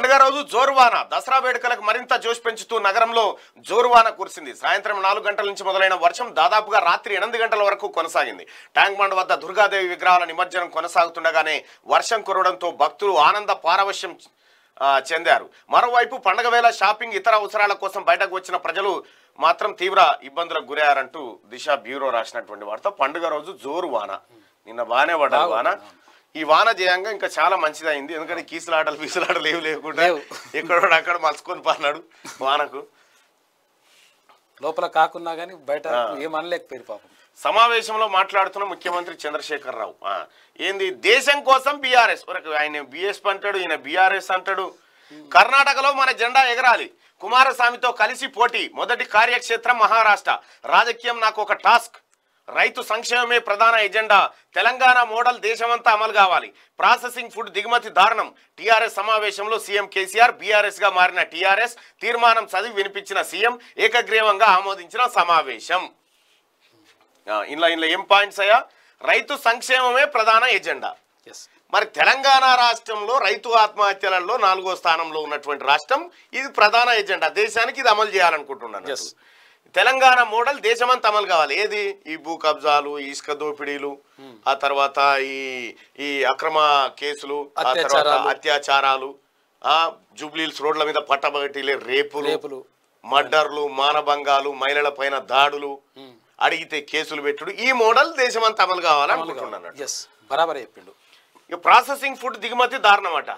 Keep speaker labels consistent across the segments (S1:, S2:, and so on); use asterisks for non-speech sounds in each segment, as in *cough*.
S1: పండుగ రోజు జోరువాన. దసరా వేడుకలకు మరింత జోష్ పెంచుతూ నగరంలో జోరువాన కురిసింది. సాయంత్రం నాలుగు గంటల నుంచి మొదలైన వర్షం దాదాపుగా రాత్రి ఎనిమిది గంటల వరకు కొనసాగింది. ట్యాంక్ బండ్ వద్ద దుర్గాదేవి విగ్రహాల నిమజ్జనం కొనసాగుతుండగానే వర్షం కురవడంతో భక్తులు ఆనంద పారవశ్యం చెందారు. మరోవైపు పండగ వేళ షాపింగ్ ఇతర అవసరాల కోసం బయటకు వచ్చిన ప్రజలు మాత్రం తీవ్ర ఇబ్బందులకు గురయ్యారంటూ దిశ బ్యూరో రాసినటువంటి వార్త. పండుగ రోజు జోరు వాన నిన్న బాగానే పడ్డారు వాన ఈ వాన చేయంగా ఇంకా చాలా మంచిది అయింది ఎందుకంటే కీసులాటలు పీసులాటలు ఏవి లేకుండా. ఎక్కడో అక్కడ మలుచుకొని పన్నాడు వానకు.
S2: లోపల కాకున్నా కానీ బయట ఏం అనలేకపోయారు పాపం.
S1: సమావేశంలో మాట్లాడుతున్న ముఖ్యమంత్రి చంద్రశేఖర్ రావు ఏంది దేశం కోసం బీఆర్ఎస్? ఆయన బిఎస్ అంటాడు ఈయన బీఆర్ఎస్ అంటాడు. కర్ణాటకలో మన జెండా ఎగరాలి. కుమారస్వామితో కలిసి పోటీ మొదటి కార్యక్షేత్రం మహారాష్ట్ర. రాజకీయం నాకు ఒక టాస్క్. రైతు సంక్షేమమే ప్రధాన ఎజెండా. తెలంగాణ మోడల్ దేశమంతా అమలు కావాలి. ప్రాసెసింగ్ ఫుడ్ దిగుమతి దారుణం. టీఆర్ఎస్ సమావేశంలో సీఎం కేసీఆర్ బీఆర్ఎస్గా మారిన టీఆర్ఎస్ తీర్మానం చదివి వినిపించిన సీఎం ఏకగ్రీవంగా ఆమోదించిన సమావేశం. ఇందులో ఇందులో ఏం పాయింట్స్ అయ్యా? రైతు సంక్షేమమే ప్రధాన ఎజెండా. మరి తెలంగాణ రాష్ట్రంలో రైతు ఆత్మహత్యలలో నాలుగో స్థానంలో ఉన్నటువంటి రాష్ట్రం ఇది ప్రధాన ఎజెండా. దేశానికి ఇది అమలు చేయాలనుకుంటున్నాను. తెలంగాణ మోడల్ దేశమంతా అమలు కావాలి. ఏది? ఈ భూ కబ్జాలు ఇసుక దోపిడీలు ఆ తర్వాత ఈ ఈ అక్రమ కేసులు ఆ తర్వాత
S2: అత్యాచారాలు.
S1: ఆ జూబ్లీల్స్ రోడ్ల మీద పట్టబగటిలే రేపులు. మర్డర్లు మానభంగాలు మహిళల పైన దాడులు అడిగితే కేసులు పెట్టుడు. ఈ మోడల్ దేశమంతా అమలు కావాలనుకుంటున్నాను.
S2: ఎస్ బరాబర్ చెప్పిండు.
S1: ప్రాసెసింగ్ ఫుడ్ దిగుమతి దారుణం అట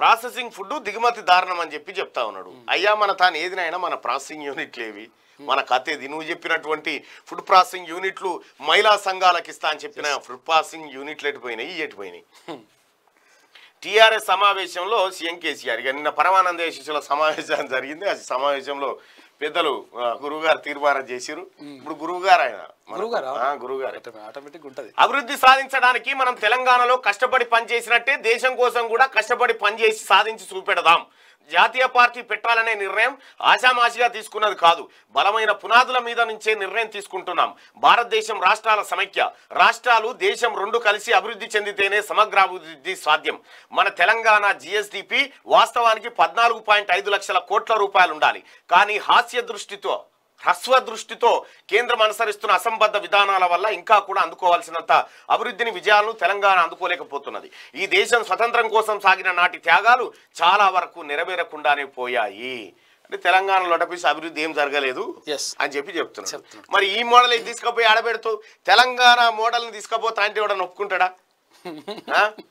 S1: ప్రాసెసింగ్ ఫుడ్ దిగుమతి దారుణం అని చెప్పి చెప్తా ఉన్నాడు. అయ్యా మన తాను ఏదినైనా మన ప్రాసెసింగ్ యూనిట్లు ఏవి? మన కథ ఏది? నువ్వు చెప్పినటువంటి ఫుడ్ ప్రాసెసింగ్ యూనిట్లు మహిళా సంఘాలకు ఇస్తా అని చెప్పిన ఫుడ్ ప్రాసెసింగ్ యూనిట్లు ఎటుపోయినాయి? ఎటుపోయినాయి? టీఆర్ఎస్ సమావేశంలో సీఎం కేసీఆర్ ఇక నిన్న పరమానంద సమావేశం జరిగింది. ఆ సమావేశంలో పెద్దలు గురువుగారు తీర్మానం చేసిరు ఇప్పుడు గురువుగారు? ఆయన
S2: గురువుగారా?
S1: అభివృద్ధి సాధించడానికి మనం తెలంగాణలో కష్టపడి పనిచేసినట్టే దేశం కోసం కూడా కష్టపడి పనిచేసి సాధించి చూపెడదాం. జాతీయ పార్టీ పెట్టాలనే నిర్ణయం ఆశామాషిగా తీసుకున్నది కాదు. బలమైన పునాదుల మీద నుంచే నిర్ణయం తీసుకుంటున్నాం. భారతదేశం రాష్ట్రాల సమైక్య. రాష్ట్రాలు దేశం రెండు కలిసి అభివృద్ధి చెందితేనే సమగ్రాభివృద్ధి సాధ్యం. మన తెలంగాణ జిఎస్డిపి వాస్తవానికి పద్నాలుగు పాయింట్ ఐదు లక్షల కోట్ల రూపాయలు ఉండాలి కానీ హాస్య దృష్టితో హ్రస్వ దృష్టితో కేంద్రం అనుసరిస్తున్న అసంబద్ధ విధానాల వల్ల ఇంకా కూడా అందుకోవాల్సినంత అభివృద్ధిని విజయాలను తెలంగాణ అందుకోలేకపోతున్నది ఈ దేశం స్వతంత్రం కోసం సాగిన నాటి త్యాగాలు చాలా వరకు నెరవేరకుండానే పోయాయి అంటే తెలంగాణలో అటపీసి అభివృద్ధి ఏం జరగలేదు. అని చెప్పి చెప్తున్నాడు. మరి ఈ మోడల్ తీసుకుపోయి ఆడబెడుతూ తెలంగాణ మోడల్ని తీసుకుపోతా అంటే ఎవడన్నా ఒప్పుకుంటాడా? *laughs*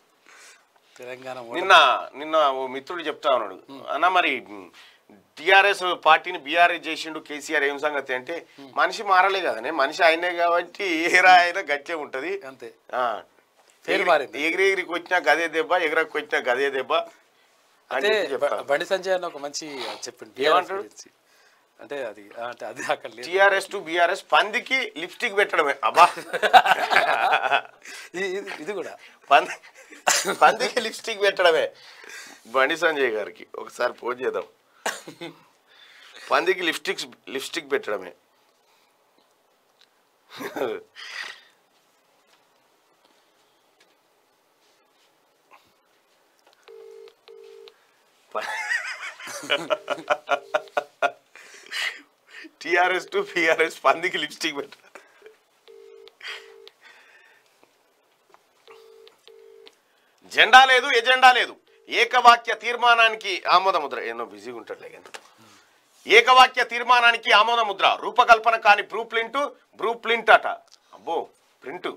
S2: తెలంగాణ.
S1: నిన్న నిన్న ఓ మిత్రుడు చెప్తా ఉన్నాడు అన్న మరి టిఆర్ఎస్ పార్టీని బీఆర్ఎస్ చేసిండు కేసీఆర్ ఏం సంగతి అంటే మనిషి మారలే కదనే మనిషి ఆయనే కాబట్టి ఏరా అయినా గట్టే ఉంటది.
S2: అంతే.
S1: ఎగిరి- ఎగిరికి వచ్చినా గదే దెబ్బ ఎగరకు వచ్చినా గదే దెబ్బ
S2: అంటే బండి సంజయ్ అన్న ఒక మంచి
S1: ఏమంటాడు?
S2: గురించి. అంటే అది అంటే అది అక్కడ
S1: టిఆర్ఎస్ టు బీఆర్ఎస్ పందికి లిప్స్టిక్ పెట్టడమే. అబ్బా! *laughs*
S2: ఇది- కూడా.
S1: పంది పందికి లిప్స్టిక్ పెట్టడమే. బండి సంజయ్ గారికి ఒకసారి పోజ్ చేద్దాం. పందికి లిప్స్టిక్స్ లిప్స్టిక్ పెట్టడమే. టిఆర్ఎస్ టు పిఆర్ఎస్ పందికి లిప్స్టిక్ పెట్టడం జెండా లేదు ఎజెండా లేదు. ఏకవాక్య తీర్మానానికి ఆమోద ముద్ర ఎన్నో బిజీగా ఉంటాడులే కానీ ఏకవాక్య తీర్మానానికి ఆమోద ముద్ర రూపకల్పన కాని బ్రూ ప్రింట్ బ్రూ ప్రింట్ అట. అబ్బో ప్రింట్.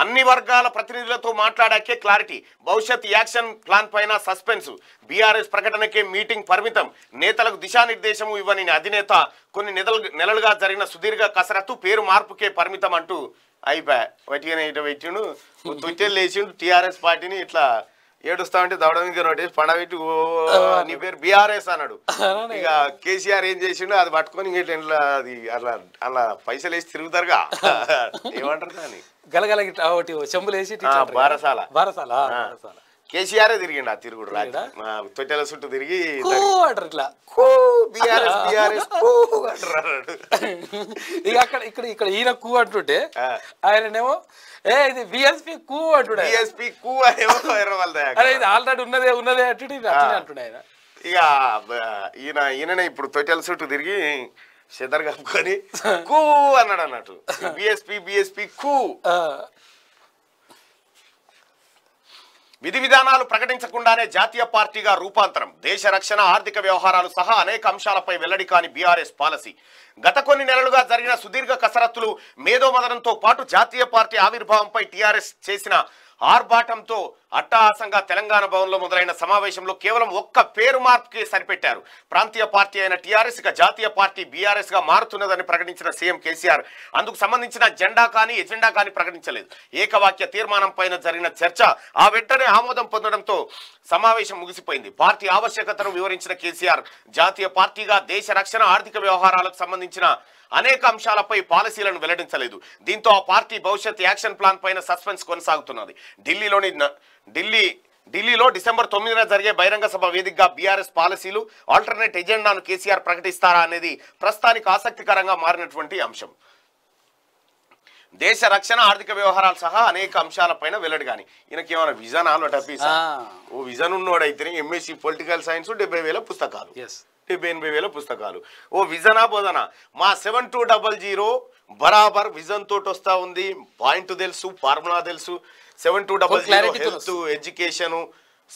S1: అన్ని వర్గాల ప్రతినిధులతో మాట్లాడాకే క్లారిటీ. భవిష్యత్ యాక్షన్ ప్లాన్ పైన సస్పెన్స్. బీఆర్ఎస్ ప్రకటనకే మీటింగ్ పరిమితం. నేతలకు దిశానిర్దేశము ఇవ్వని అధినేత కొన్ని నెలలు నెలలుగా జరిగిన సుదీర్ఘ కసరత్తు పేరు మార్పుకే పరిమితం అంటూ అయిపోయా వట్టిగానే ఇటు పెట్టిండు. తొట్టెలు లేచిండు టీఆర్ఎస్ పార్టీని ఇట్లా ఏడుస్తా ఉంటే దవడ మీద నోటేసి పడబెట్టి ఓ నీ పేరు బీఆర్ఎస్ అన్నాడు ఇక కేసీఆర్ ఏం చేసిండు అది పట్టుకొని ఇట్లా అది అలా అలా పైసలు వేసి తిరుగుతారుగా *laughs* ఏమంటారు దాన్ని
S2: గలగల గిట్ల ఒకటి చెంబులు వేసి.
S1: బారసాల.
S2: బారసాల. బారసాల
S1: కేసీఆర్ తిరిగిండు ఆ తిరుగుడు తొట్టెల చుట్టూ తిరిగి
S2: అంటారు ఇట్లా. *laughs* ఇక అక్కడ ఇక్కడ ఇక్కడ ఈయన కూ అంటుంటే. ఆయననేమో ఏ ఇది బిఎస్పి కూ అంటుండే.
S1: బిఎస్పీ కూ అనేమో.
S2: అరే ఇది ఆల్రెడీ ఉన్నదే ఉన్నదే అట్లనే అంటుండే ఆయన.
S1: ఇక ఈయన ఈయననే ఇప్పుడు తొట్టెల చుట్టూ తిరిగి చెదర్ కప్పుకొని *laughs* కూ అన్నాడు అన్నట్టు. బిఎస్పీ బిఎస్పీ కూ
S2: ఆ,
S1: విధి విధానాలు ప్రకటించకుండానే జాతీయ పార్టీగా రూపాంతరం దేశ రక్షణ ఆర్థిక వ్యవహారాలు సహా అనేక అంశాలపై వెల్లడి కాని బీఆర్ఎస్ పాలసీ. గత కొన్ని నెలలుగా జరిగిన సుదీర్ఘ కసరత్తులు మేధోమదనంతో పాటు జాతీయ పార్టీ ఆవిర్భావంపై టీఆర్ఎస్ చేసిన ఆర్భాటంతో అట్టహాసంగా తెలంగాణ భవన్లో మొదలైన సమావేశంలో కేవలం ఒక్క పేరు మార్పుకి సరిపెట్టారు. ప్రాంతీయ పార్టీ అయిన టీఆర్ఎస్గా జాతీయ పార్టీ బీఆర్ఎస్గా మారుతున్నదని ప్రకటించిన సీఎం కేసీఆర్ అందుకు సంబంధించిన జెండా కానీ ఎజెండా కానీ ప్రకటించలేదు. ఏకవాక్య తీర్మానం పైన జరిగిన చర్చ ఆ వెంటనే ఆమోదం పొందడంతో సమావేశం ముగిసిపోయింది. పార్టీ ఆవశ్యకతను వివరించిన కేసీఆర్ జాతీయ పార్టీగా దేశ రక్షణ ఆర్థిక వ్యవహారాలకు సంబంధించిన అనేక అంశాలపై పాలసీలను వెల్లడించలేదు. దీంతో ఆ పార్టీ భవిష్యత్ యాక్షన్ ప్లాన్ పైన సస్పెన్స్ కొనసాగుతున్నది. ఢిల్లీలోని ఢిల్లీ ఢిల్లీలో డిసెంబర్ తొమ్మిదిన జరిగే బహిరంగ సభ వేదికగా బీఆర్ఎస్ పాలసీలు ఆల్టర్నేట్ ఎజెండాను కేసీఆర్ ప్రకటిస్తారా అనేది ప్రస్తుతానికి ఆసక్తికరంగా మారినటువంటి అంశం. దేశ రక్షణ ఆర్థిక వ్యవహారాలు సహా అనేక అంశాలపైన వెల్లడి కానీ ఈయనకి ఏమైనా విజన్ ఆలోట
S2: ఆ.
S1: ఓ విజన్ ఉన్నోడైతేనే ఎంఎస్సి పొలిటికల్ సైన్స్ డెబ్బై వేల పుస్తకాలు. డెబ్బై ఎనభై వేల పుస్తకాలు. ఓ విజనా బోధన? మా సెవెన్ టూ డబల్ జీరో బరాబర్ విజన్ తోటి వస్తా ఉంది. పాయింట్ తెలుసు ఫార్ములా తెలుసు. Seven two double zero health education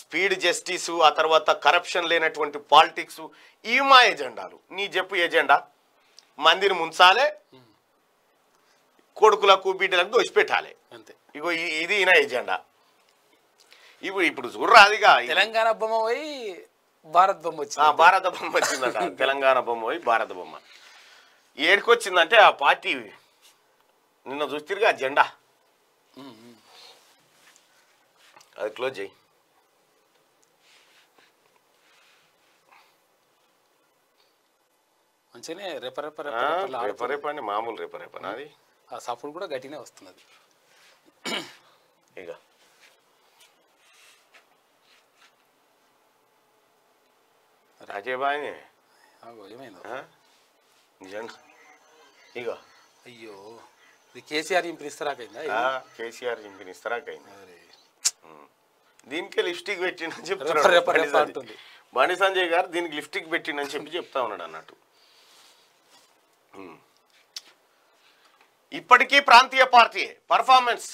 S1: speed justice ఆ తర్వాత కరప్షన్ లేనటువంటి పాలిటిక్స్ ఇవి మా ఎజెండాలు. నీ చెప్పు ఎజెండా? మందిని ముంచాలే కొడుకులకు బిడ్డలకు దోచిపెట్టాలి
S2: అంతే.
S1: ఇగో ఇది ఈయన ఎజెండా. ఇప్పుడు ఇప్పుడు చూడరా అదిగా
S2: తెలంగాణ బొమ్మ పోయి భారత్ బొమ్మ
S1: ఆ,
S2: వచ్చింది
S1: భారత బొమ్మ వచ్చిందట. తెలంగాణ బొమ్మ పోయి భారత బొమ్మ ఏడుకొచ్చిందంటే ఆ పార్టీ నిన్న చూstiరుగా జెండా. అది క్లోజ్ చేయి.
S2: మంచిగానే రెప రెప రెప
S1: ఆ,
S2: రెపలు
S1: రేప
S2: ఆడుతుంది.
S1: రేప అండి మామూలు రేప రేప. అది
S2: ఆ సపోర్ట్ కూడా గట్టినే వస్తున్నది.
S1: ఇక రాజేబాయి
S2: ఆగో, ఏమైందో
S1: నిజంగా ఇక
S2: అయ్యో ఇది కేసీఆర్ ఇంపిస్తారాకైందా
S1: ఆ, కేసీఆర్ చింపిన ఇస్తరాకైంది. దీనికి లిప్స్టిక్ పెట్టిందని
S2: రెప
S1: చెప్తున్నాడు బండి సంజయ్. గారు దీనికి లిప్స్టిక్ పెట్టిందని చెప్పి చెప్తా ఉన్నాడు అన్నట్టు. ఉమ్. ఇప్పటికీ ప్రాంతీయ పార్టీ పర్ఫార్మెన్స్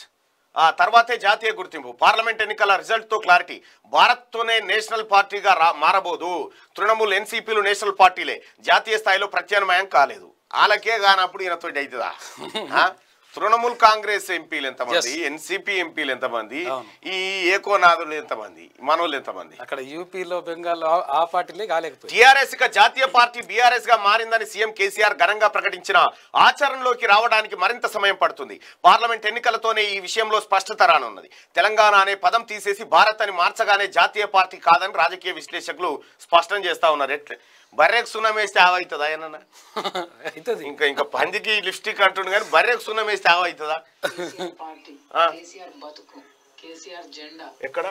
S1: ఆ తర్వాతే జాతీయ గుర్తింపు. పార్లమెంట్ ఎన్నికల రిజల్ట్తో క్లారిటీ. భారత్తోనే నేషనల్ పార్టీగా రా మారబోదు. తృణమూల్ ఎన్సీపీలు నేషనల్ పార్టీలే. జాతీయ స్థాయిలో ప్రత్యామ్నాయం కాలేదు. వాళ్ళకే కానప్పుడు ఈయనతో అవుతుందా? *laughs* తృణమూల్ కాంగ్రెస్ ఎంపీలు ఎంతమంది? ఎన్సీపీ ఎంపీలు ఎంతమంది. ఈ ఏకోనాథులు ఎంతమంది? మనోళ్ళు ఎంతమంది?
S2: అక్కడ యూపీలో బెంగాల్లో ఆ- పార్టీలే కాలేకపోయి
S1: టీఆర్ఎస్గా జాతీయ పార్టీ బీఆర్ఎస్గా మారిందని సీఎం కేసీఆర్ ఘనంగా ప్రకటించిన ఆచరణలోకి రావడానికి మరింత సమయం పడుతుంది. పార్లమెంట్ ఎన్నికలతోనే ఈ విషయంలో స్పష్టత రానున్నది. తెలంగాణ అనే పదం తీసేసి భారత్ అని మార్చగానే జాతీయ పార్టీ కాదని రాజకీయ విశ్లేషకులు స్పష్టం చేస్తా ఉన్నారు. బర్రెకు సున్నం వేస్తే ఆవవుతుందా ఏమన్నా
S2: అవుతుంది.
S1: ఇంకా ఇంకా పందికి లిప్స్టిక్ అంటుండు కానీ బర్రెకు సున్నం వేస్తే ఆవవుతుందా
S3: కేసీఆర్ పార్టీ
S1: ఆ.
S3: కేసీఆర్ బతుకు కేసీఆర్ జెండా.
S1: ఎక్కడ.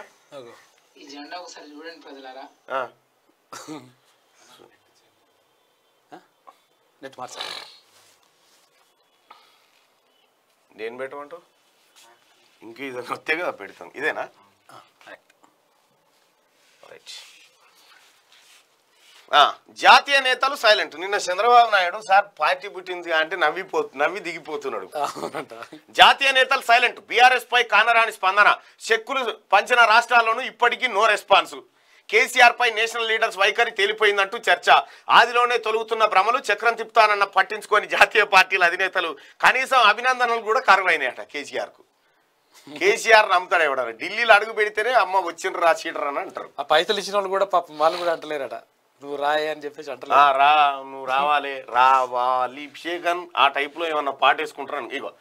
S3: ఈ జెండా ఒకసారి చూడండి ప్రజలారా.
S1: ఆ,
S2: నెట్
S1: దేని పెట్టమంటావు? ఇంక ఇది వస్తే కదా పెడతాం. ఇదేనా?
S2: రైట్.
S1: జాతీయ నేతలు సైలెంట్. నిన్న చంద్రబాబు నాయుడు సార్ పార్టీ పుట్టింది అంటే నవ్విపో నవ్వి దిగిపోతున్నాడు. జాతీయ నేతలు సైలెంట్. బీఆర్ఎస్ పై కానరాని స్పందన. చెక్కులు పంచిన రాష్ట్రాల్లోనూ ఇప్పటికీ నో రెస్పాన్స్. కేసీఆర్ పై నేషనల్ లీడర్స్ వైఖరి తేలిపోయిందంటూ చర్చ. ఆదిలోనే తొలుగుతున్న భ్రమలు చక్రం తిప్పుతానన్న పట్టించుకొని జాతీయ పార్టీల అధినేతలు కనీసం అభినందనలు కూడా కరువైనాయట కేసీఆర్కు కేసీఆర్ నమ్ముతాడు ఎవడారు? ఢిల్లీలో అడుగు పెడితేనే అమ్మ వచ్చిండ్రు రా చీటర్ అని అంటారు.
S2: ఆ పైసలు ఇచ్చిన వాళ్ళు కూడా పాపం వాళ్ళు కూడా అంటలేరట. నువ్వు రాయ అని చెప్పేసి
S1: ఆ, రా నువ్వు రావాలి రావాలి. షేఖన్ ఆ టైప్లో ఏమన్నా పాటేసుకుంటారని. ఇగో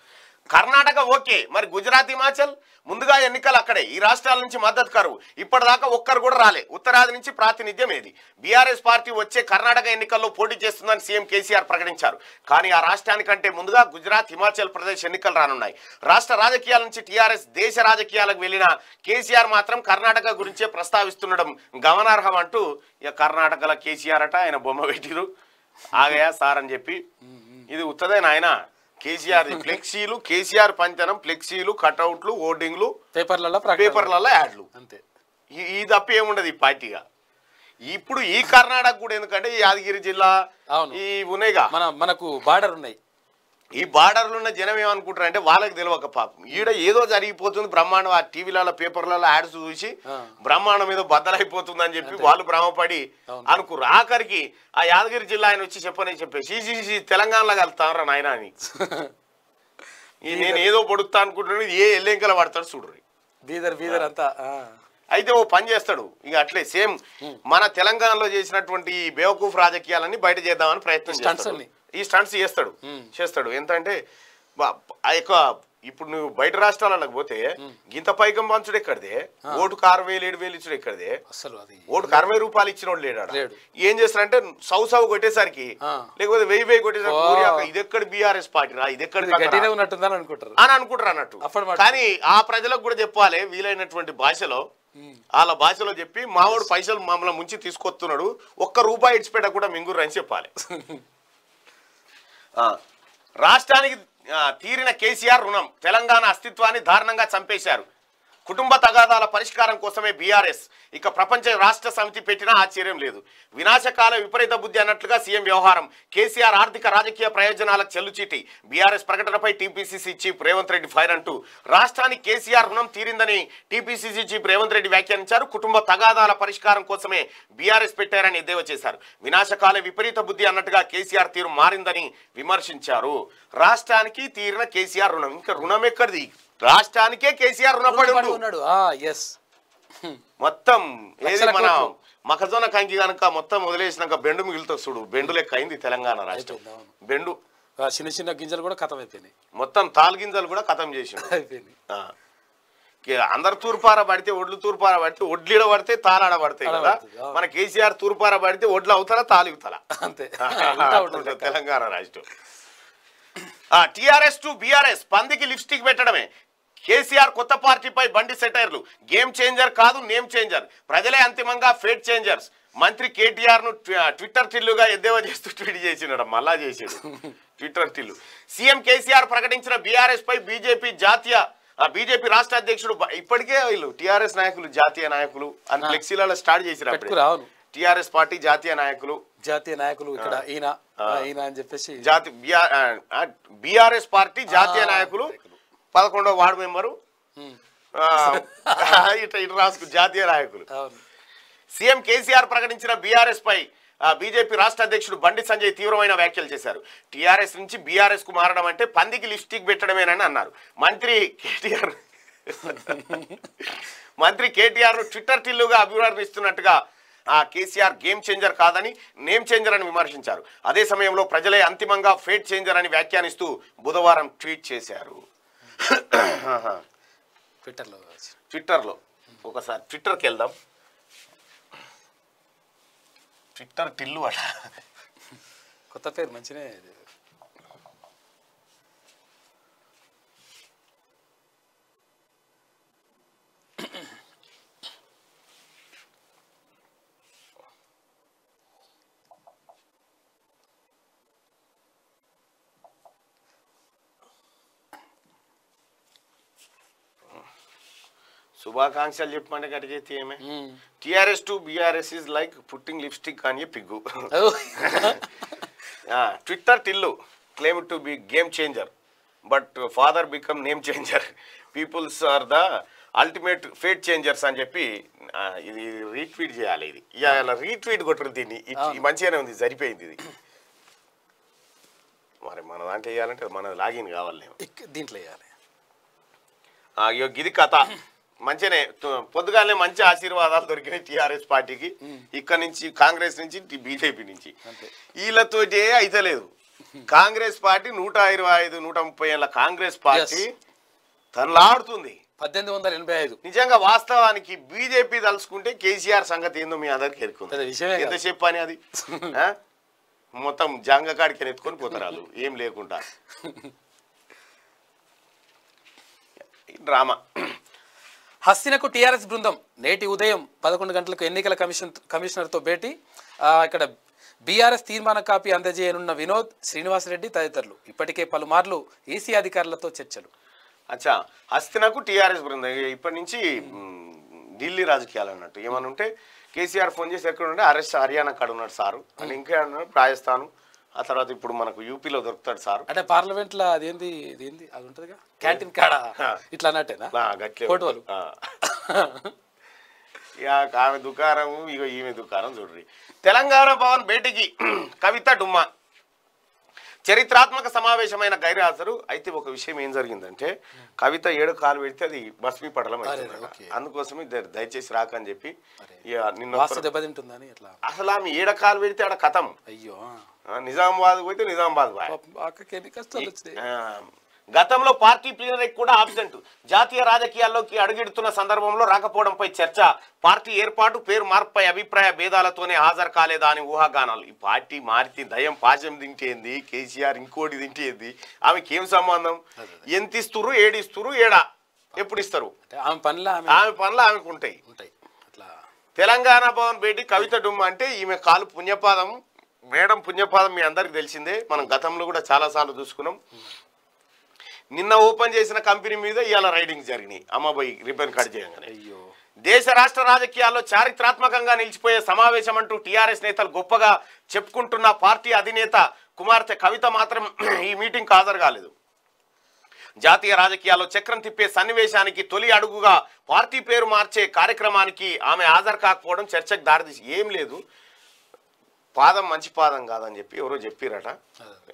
S1: కర్ణాటక ఓకే. మరి గుజరాత్ హిమాచల్ ముందుగా ఎన్నికలు అక్కడే ఈ రాష్ట్రాల నుంచి మద్దతు కరువు ఇప్పటిదాకా ఒక్కరు కూడా రాలే. ఉత్తరాది నుంచి ప్రాతినిధ్యం ఏది? బీఆర్ఎస్ పార్టీ వచ్చే కర్ణాటక ఎన్నికల్లో పోటీ చేస్తుందని సీఎం కేసీఆర్ ప్రకటించారు. కానీ ఆ రాష్ట్రానికంటే ముందుగా గుజరాత్ హిమాచల్ ప్రదేశ్ ఎన్నికలు రానున్నాయి. రాష్ట్ర రాజకీయాల నుంచి టీఆర్ఎస్ దేశ రాజకీయాలకు వెళ్ళిన కేసీఆర్ మాత్రం కర్ణాటక గురించే ప్రస్తావిస్తుండడం గమనార్హం అంటూ ఇక కర్ణాటకలో కేసీఆర్ అట ఆయన బొమ్మ పెట్టిరు. ఆగయా సార్ అని చెప్పి. ఇది ఉత్తదే నాయన? కేసీఆర్ ఫ్లెక్సీలు కేసీఆర్ పంచనం ఫ్లెక్సీలు కటౌట్లు ఓటింగ్లు
S2: పేపర్లలో.
S1: పేపర్లలో యాడ్లు.
S2: అంతే.
S1: ఈ- తప్ప ఏముండదు ఈ పార్టీగా. ఇప్పుడు ఈ కర్ణాటక కూడా ఎందుకంటే ఈ యాదగిరి జిల్లా
S2: అవును.
S1: ఈ ఉన్నాయిగా
S2: మన మనకు బార్డర్ ఉన్నాయి.
S1: ఈ బార్డర్లు ఉన్న జనం ఏమనుకుంటారు అంటే వాళ్ళకి తెలియక పాపం. ఈడ ఏదో జరిగిపోతుంది బ్రహ్మాండం ఆ టీవీలలో పేపర్లలో యాడ్స్ చూసి. బ్రహ్మాండం ఏదో బద్దలైపోతుంది అని చెప్పి వాళ్ళు భ్రమపడి
S2: అవును.
S1: అనుకుర్రు. ఆఖరికి ఆ యాదగిరి జిల్లా ఆయన వచ్చి చెప్పని చెప్పేసి "ఈ- ఈ తెలంగాణలో కలుతారా నాయన అని. నేను ఏదో పొడుస్తా అనుకుంటున్నాను ఏ ఎల్లెంకల పడతాడు చూడ్రి
S2: బీదర్ బీదర్ అంతా.
S1: అయితే ఓ పని చేస్తాడు. ఇక అట్లే సేమ్ మన తెలంగాణలో చేసినటువంటి ఈ బేవకూఫ్ రాజకీయాలన్నీ బయట చేద్దామని ప్రయత్నం చేస్తాడు. ఈ స్టంట్స్ చేస్తాడు. చేస్తాడు. ఎంత అంటే ఆ యొక్క ఇప్పుడు నువ్వు బయట రాష్ట్రాలకు పోతే గింత పైకం పంచుడు ఎక్కడిదే? ఓటుకు ఆరు వేలు ఏడు వేలు ఇచ్చుడు ఎక్కడిదే?
S2: అసలు అది
S1: ఓటుకు అరవై రూపాయలు ఇచ్చినోడు లేడా
S2: లేడు.
S1: ఏం చేస్తారంటే సౌ సౌ కొట్టేసరికి. లేకపోతే వెయ్యి వెయ్యి కొట్టేసరికి ఇది ఎక్కడ బీఆర్ఎస్ పార్టీ రా? ఇది ఎక్కడ
S2: ఉన్నట్టుందని అనుకుంటారు.
S1: అని అనుకుంటారు అన్నట్టు. కానీ ఆ ప్రజలకు కూడా చెప్పాలి వీలైనటువంటి భాషలో. వాళ్ళ భాషలో చెప్పి మావాడు పైసలు మమ్మల్ని ముంచి తీసుకొస్తున్నాడు ఒక్క రూపాయి ఇడిచిపెట్ట కూడా మింగురు అని చెప్పాలి. *laughs* రాష్ట్రానికి తీరిన కేసీఆర్ రుణం తెలంగాణ అస్తిత్వాన్ని దారుణంగా చంపేశారు. కుటుంబ తగాదాల పరిష్కారం కోసమే బీఆర్ఎస్. ఇక ప్రపంచ రాష్ట్ర సమితి పెట్టినా ఆశ్చర్యం లేదు. వినాశకాల విపరీత బుద్ధి అన్నట్లుగా సీఎం వ్యవహారం. కేసీఆర్ ఆర్థిక రాజకీయ ప్రయోజనాల చెల్లుచీటి. BRS ప్రకటనపై TPCC chief Revanth Reddy fire అంటూ. రాష్ట్రానికి కేసీఆర్ రుణం తీరిందని టీపీసీసీ చీఫ్ రేవంత్ రెడ్డి వ్యాఖ్యానించారు. కుటుంబ తగాదాల పరిష్కారం కోసమే బీఆర్ఎస్ పెట్టారని ఎద్దేవా చేశారు. వినాశకాల విపరీత బుద్ధి అన్నట్టుగా కేసీఆర్ తీరు మారిందని విమర్శించారు. రాష్ట్రానికి తీరిన కేసీఆర్ రుణం. ఇంకా రుణం ఎక్కడిది? రాష్ట్రానికే కేసీఆర్ రుణపడి.
S2: ఉన్నాడు ఎస్
S1: మొత్తం ఏది మన. మొక్కజొన్న కంకి కనుక మొత్తం వదిలేసినాక బెండు మిగులుతుంది చూడు బెండు లెక్క అయింది తెలంగాణ రాష్ట్రం. బెండు.
S2: చిన్న చిన్న గింజలు కూడా ఖతం అయిపోయినాయి.
S1: మొత్తం తాల్గింజలు కూడా ఖతం చేసిండు.
S2: అయిపోయింది
S1: ఆ. కే- అందరు తూర్పార పడితే ఒడ్లు తూర్పార పడితే ఒడ్లీడ పడితే తాళాడ పడతాయి కదా. మన కేసీఆర్ తూర్పార పడితే ఒడ్లు అవుతారా తాలు ఇవుతారా
S2: అంతే.
S1: తెలంగాణ రాష్ట్రం. టిఆర్ఎస్ టు బిఆర్ఎస్ పందికి లిప్స్టిక్ పెట్టడమే. కేసీఆర్ కొత్త పార్టీపై బండి సెటైర్లు. గేమ్ చేంజర్ కాదు నేమ్ చేంజర్. ప్రజలే అంతిమంగా ఫేట్ చేంజర్స్. మంత్రి కేటీఆర్ను ట్వి- ట్విట్టర్ టిల్లుగా ఎద్దేవా చేస్తూ ట్వీట్ చేసినాడు మళ్ళా చేసాడు. ట్విట్టర్ టిల్లు. సీఎం కేసీఆర్ ప్రకటించిన బీఆర్ఎస్ పై బీజేపీ జాతీయ బీజేపీ రాష్ట్ర అధ్యక్షుడు ఇప్పటికే వీళ్ళు టిఆర్ఎస్ నాయకులు జాతీయ నాయకులు అని ఫ్లెక్సీలలో స్టార్ట్ చేసినప్పుడు టిఆర్ఎస్ పార్టీ జాతీయ నాయకులు.
S2: జాతీయ నాయకులు ఇక్కడ ఈయన ఈయన అని చెప్పేసి
S1: జాతి బీఆర్ఎస్ పార్టీ జాతీయ నాయకులు. పదకొండవ వార్డు మెంబరు. ఇట్లా ఇటు రాసుకు జాతీయ నాయకులు. సీఎం కేసీఆర్ ప్రకటించిన బీఆర్ఎస్ పై బీజేపీ రాష్ట్ర అధ్యక్షుడు బండి సంజయ్ తీవ్రమైన వ్యాఖ్యలు చేశారు. టీఆర్ఎస్ నుంచి బీఆర్ఎస్కు మారడం అంటే పందికి లిప్స్టిక్ పెట్టడమేనని అన్నారు. మంత్రి కేటీఆర్ మంత్రి కేటీఆర్ను ట్విట్టర్ టిల్లుగా అభివర్ణిస్తున్నట్టుగా ఆ కేసీఆర్ గేమ్ చేంజర్ కాదని నేమ్ చేంజర్ అని విమర్శించారు. అదే సమయంలో ప్రజలే అంతిమంగా ఫేట్ చేంజర్ అని వ్యాఖ్యానిస్తూ బుధవారం ట్వీట్ చేశారు.
S2: ట్విట్టర్లో
S1: ట్విట్టర్లో. ఒకసారి ట్విట్టర్కి వెళ్దాం. ట్విట్టర్ టిల్లు అట.
S2: కొత్త పేరు మంచినే ఇది.
S1: శుభాకాంక్షలు చెప్పమంటే గడిగైతే ఏమే. TRS to BRS is like putting lipstick అని pig. *laughs* Twitter Tillu claim to be game changer but father become name changer. Peoples are the ultimate fate changers అని చెప్పి ఇది రీట్వీట్ చేయాలి ఇది. ఇలా రీట్వీట్ కొట్టరు దీన్ని. ఇది మంచిగానే ఉంది సరిపోయింది ఇది. మరి మన దాంట్లో వేయాలంటే మన లాగిన్ కావాలి
S2: దీంట్లో వేయాలి.
S1: గిది కథ. మంచిగానే తు- పొద్దుగానే మంచి ఆశీర్వాదాలు దొరికినాయి టీఆర్ఎస్ పార్టీకి. ఇక్కడ నుంచి కాంగ్రెస్ నుంచి బీజేపీ నుంచి. వీళ్ళతోటే అయితలేదు. కాంగ్రెస్ పార్టీ నూట ఇరవై ఐదు నూట ముప్పై ఏళ్ళ కాంగ్రెస్ పార్టీ తనలాడుతుంది
S2: పద్దెనిమిది వందల ఎనభై ఐదు.
S1: నిజంగా వాస్తవానికి బీజేపీ తలుచుకుంటే కేసీఆర్ సంగతి ఏందో మీ అందరికి ఎరుకుంది. ఎంత చెప్పని అది? *laughs* మొత్తం జంగ కాడికి ఎత్తుకొని పోతారు ఏం లేకుండా. *laughs* డ్రామా.
S2: హస్తినకు టీఆర్ఎస్ బృందం నేటి ఉదయం పదకొండు గంటలకు ఎన్నికల కమిషన్ కమిషనర్తో భేటీ ఇక్కడ బీఆర్ఎస్ తీర్మాన కాపీ అందజేయనున్న వినోద్ శ్రీనివాసరెడ్డి తదితరులు. ఇప్పటికే పలుమార్లు ఈసీ అధికారులతో చర్చలు.
S1: అచ్చా హస్తినకు టీఆర్ఎస్ బృందం. ఇప్పటి నుంచి ఢిల్లీ రాజకీయాలు అన్నట్టు. ఏమని ఉంటే కేసీఆర్ ఫోన్ చేసి ఎక్కడ ఉంటే అరెస్ట్ హర్యానా కాడ ఉన్నాడు సారు. అని ఇంకా రాజస్థాన్. ఆ తర్వాత ఇప్పుడు మనకు యూపీలో దొరుకుతాడు సారు.
S2: అంటే పార్లమెంట్లో అదేంది ఇదేంది? అది ఉంటుందిగా? క్యాంటీన్ కాడ? ఇట్లా అన్నట్టేనా? ఫోటోలు.
S1: ఇక ఆమె దుకాణము ఇక ఈమె దుకాణం చూడ్రి. తెలంగాణ భవన్ భేటీకి కవిత డుమ్మా. చరిత్రాత్మక సమావేశమైన గైర్హాజరు అయితే ఒక విషయం ఏం జరిగిందంటే కవిత ఏడు కాలు పెడితే అది భస్మీ పడలం. అందుకోసమే దయచేసి రాకని చెప్పి అసలు ఆమె ఏడ కాలు పెడితే ఆడ కథం.
S2: అయ్యో.
S1: నిజామాబాద్ పోతే నిజామాబాద్ గతంలో పార్టీ ప్లీనరీ కూడా ఆబ్సెంట్. జాతీయ రాజకీయాల్లోకి అడుగెడుతున్న సందర్భంలో రాకపోవడంపై చర్చ పార్టీ ఏర్పాటు పేరు మార్పుపై అభిప్రాయ భేదాలతోనే హాజరు కాలేదా అని ఊహాగానాలు. ఈ పార్టీ మారితే దయం పాచం తింటేంది కేసీఆర్ ఇంకోటి తింటేంది ఆమెకి ఏం సంబంధం? ఎంత ఇస్తురు ఏడిస్తురు ఏడా? ఎప్పుడు ఇస్తారు?
S2: ఆమె పనిలో ఆమె
S1: ఆమె పనులు ఆమెకు ఉంటాయి.
S2: ఉంటాయి. అట్లా.
S1: తెలంగాణ భవన్ భేటీ కవిత డుమ్మ అంటే ఈమె కాలు పుణ్యపాదం మేడం పుణ్యపాదం మీ అందరికి తెలిసిందే. మనం గతంలో కూడా చాలాసార్లు చూసుకున్నాం. నిన్న ఓపెన్ చేసిన కంపెనీ మీద ఇవాళ రైడింగ్ జరిగినాయి. అమ్మబోయి రిబ్బన్ కట్ చేయగానే.
S2: అయ్యో.
S1: దేశ రాష్ట్ర రాజకీయాల్లో చారిత్రాత్మకంగా నిలిచిపోయే సమావేశం అంటూ టీఆర్ఎస్ నేతలు గొప్పగా చెప్పుకుంటున్న పార్టీ అధినేత కుమార్తె కవిత మాత్రం ఈ మీటింగ్ హాజరు కాలేదు. జాతీయ రాజకీయాల్లో చక్రం తిప్పే సన్నివేశానికి తొలి అడుగుగా పార్టీ పేరు మార్చే కార్యక్రమానికి ఆమె హాజరు కాకపోవడం చర్చకు దారితీసి ఏం లేదు. పాదం మంచి పాదం కాదని చెప్పి ఎవరో చెప్పిరట.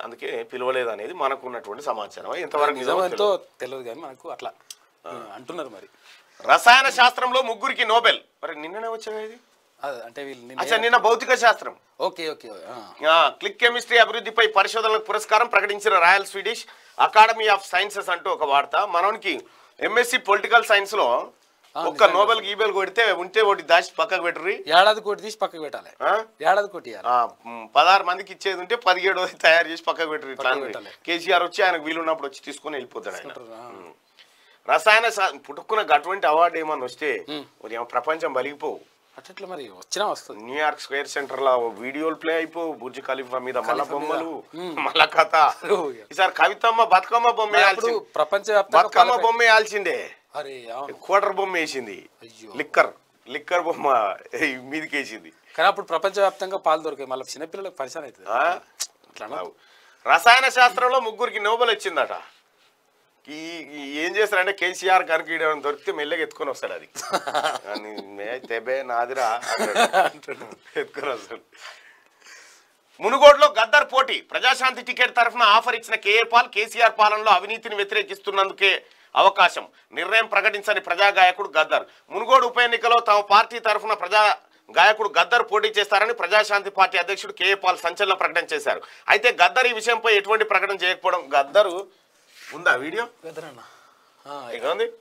S1: అందుకే పిలవలేదు అనేది మనకు ఉన్నటువంటి సమాచారం ఇంతవరకు
S2: నిజం
S1: నిజమో
S2: ఎంతో తెలియదు కానీ మనకు అట్లా అంటున్నారు మరి.
S1: రసాయన శాస్త్రంలో ముగ్గురికి నోబెల్. మరి నిన్ననే వచ్చాయి ఇది?
S2: అంటే వీళ్ళు నిన్న
S1: భౌతిక శాస్త్రం.
S2: ఓకే ఓకే
S1: క్లిక్ కెమిస్ట్రీ అభివృద్ధిపై పరిశోధనలకు పురస్కారం ప్రకటించిన Royal Swedish Academy of Sciences అంటూ ఒక వార్త. మనోనికి ఎంఎస్సి పొలిటికల్ సైన్స్లో ఒక్క నోబెల్ గీబెల్ కొడితే ఉంటే ఒకటి దాచి పక్కకు పెట్టుర్రి.
S2: ఏడాది కోటి తీసి పక్కకు పెట్టాలి? ఏడాది కోటి
S1: పదహారు మందికి ఇచ్చేది ఉంటే పదిహేడు *laughs* తయారు చేసి పక్కకు.
S2: పెట్టాలి.
S1: కేసీఆర్ వచ్చి ఆయనకు వీలున్నప్పుడు వచ్చి తీసుకొని వెళ్ళిపోతాడు ఆయన. రసాయన పుట్టుకున్న అటువంటి అవార్డు ఏమన్నా వస్తే ప్రపంచం బలిగిపోవు.
S2: అట్లా మరి? వచ్చినా వస్తుంది.
S1: న్యూయార్క్ స్క్వేర్ సెంటర్లో వీడియోలు ప్లే అయిపోవు. బుర్జ్ ఖలీఫా మీద మళ్ళా
S2: మీద.
S1: బొమ్మలు మళ్ళా కథ. ఈసారి కవితమ్మ బతుకమ్మ బొమ్మ
S2: ప్రపంచవ్యాప్తంగా
S1: బతుకమ్మ బొమ్మ వేయాల్సిందే క్వార్టర్ బొమ్మ వేసింది.
S2: అయ్యో.
S1: లిక్కర్ లిక్కర్ బొమ్మ *laughs* మీదకి వేసింది.
S2: కానీ అప్పుడు ప్రపంచవ్యాప్తంగా పాలు దొరికాయి. మళ్ళీ చిన్నపిల్లలకు పరిచయం అవుతుంది.
S1: రసాయన శాస్త్రంలో ముగ్గురికి నోబెల్ వచ్చిందట. ఈ ఏం చేస్తారంటే కేసీఆర్ కనుక ఏమైనా దొరికితే మెల్లగా ఎత్తుకొని వస్తాడు అది. *laughs* తెబే నాదిరా. ఎత్తుకొని వస్తాడు. మునుగోడులో గద్దర్ పోటీ. ప్రజాశాంతి టికెట్ తరఫున ఆఫర్ ఇచ్చిన కేఏ పాల్ కేసీఆర్ పాలనలో అవినీతిని వ్యతిరేకిస్తున్నందుకే అవకాశం. నిర్ణయం ప్రకటించని ప్రజా గాయకుడు గద్దర్. మునుగోడు ఉప ఎన్నికలో తమ పార్టీ తరఫున ప్రజా గాయకుడు గద్దర్ పోటీ చేస్తారని ప్రజాశాంతి పార్టీ అధ్యక్షుడు కేఏ పాల్ సంచలన ప్రకటన చేశారు. అయితే గద్దర్ ఈ విషయంపై ఎటువంటి ప్రకటన చేయకపోవడం గద్దరు ఉందా వీడియో?
S2: గదరన్న. ఆ,
S1: ఇక ఉంది.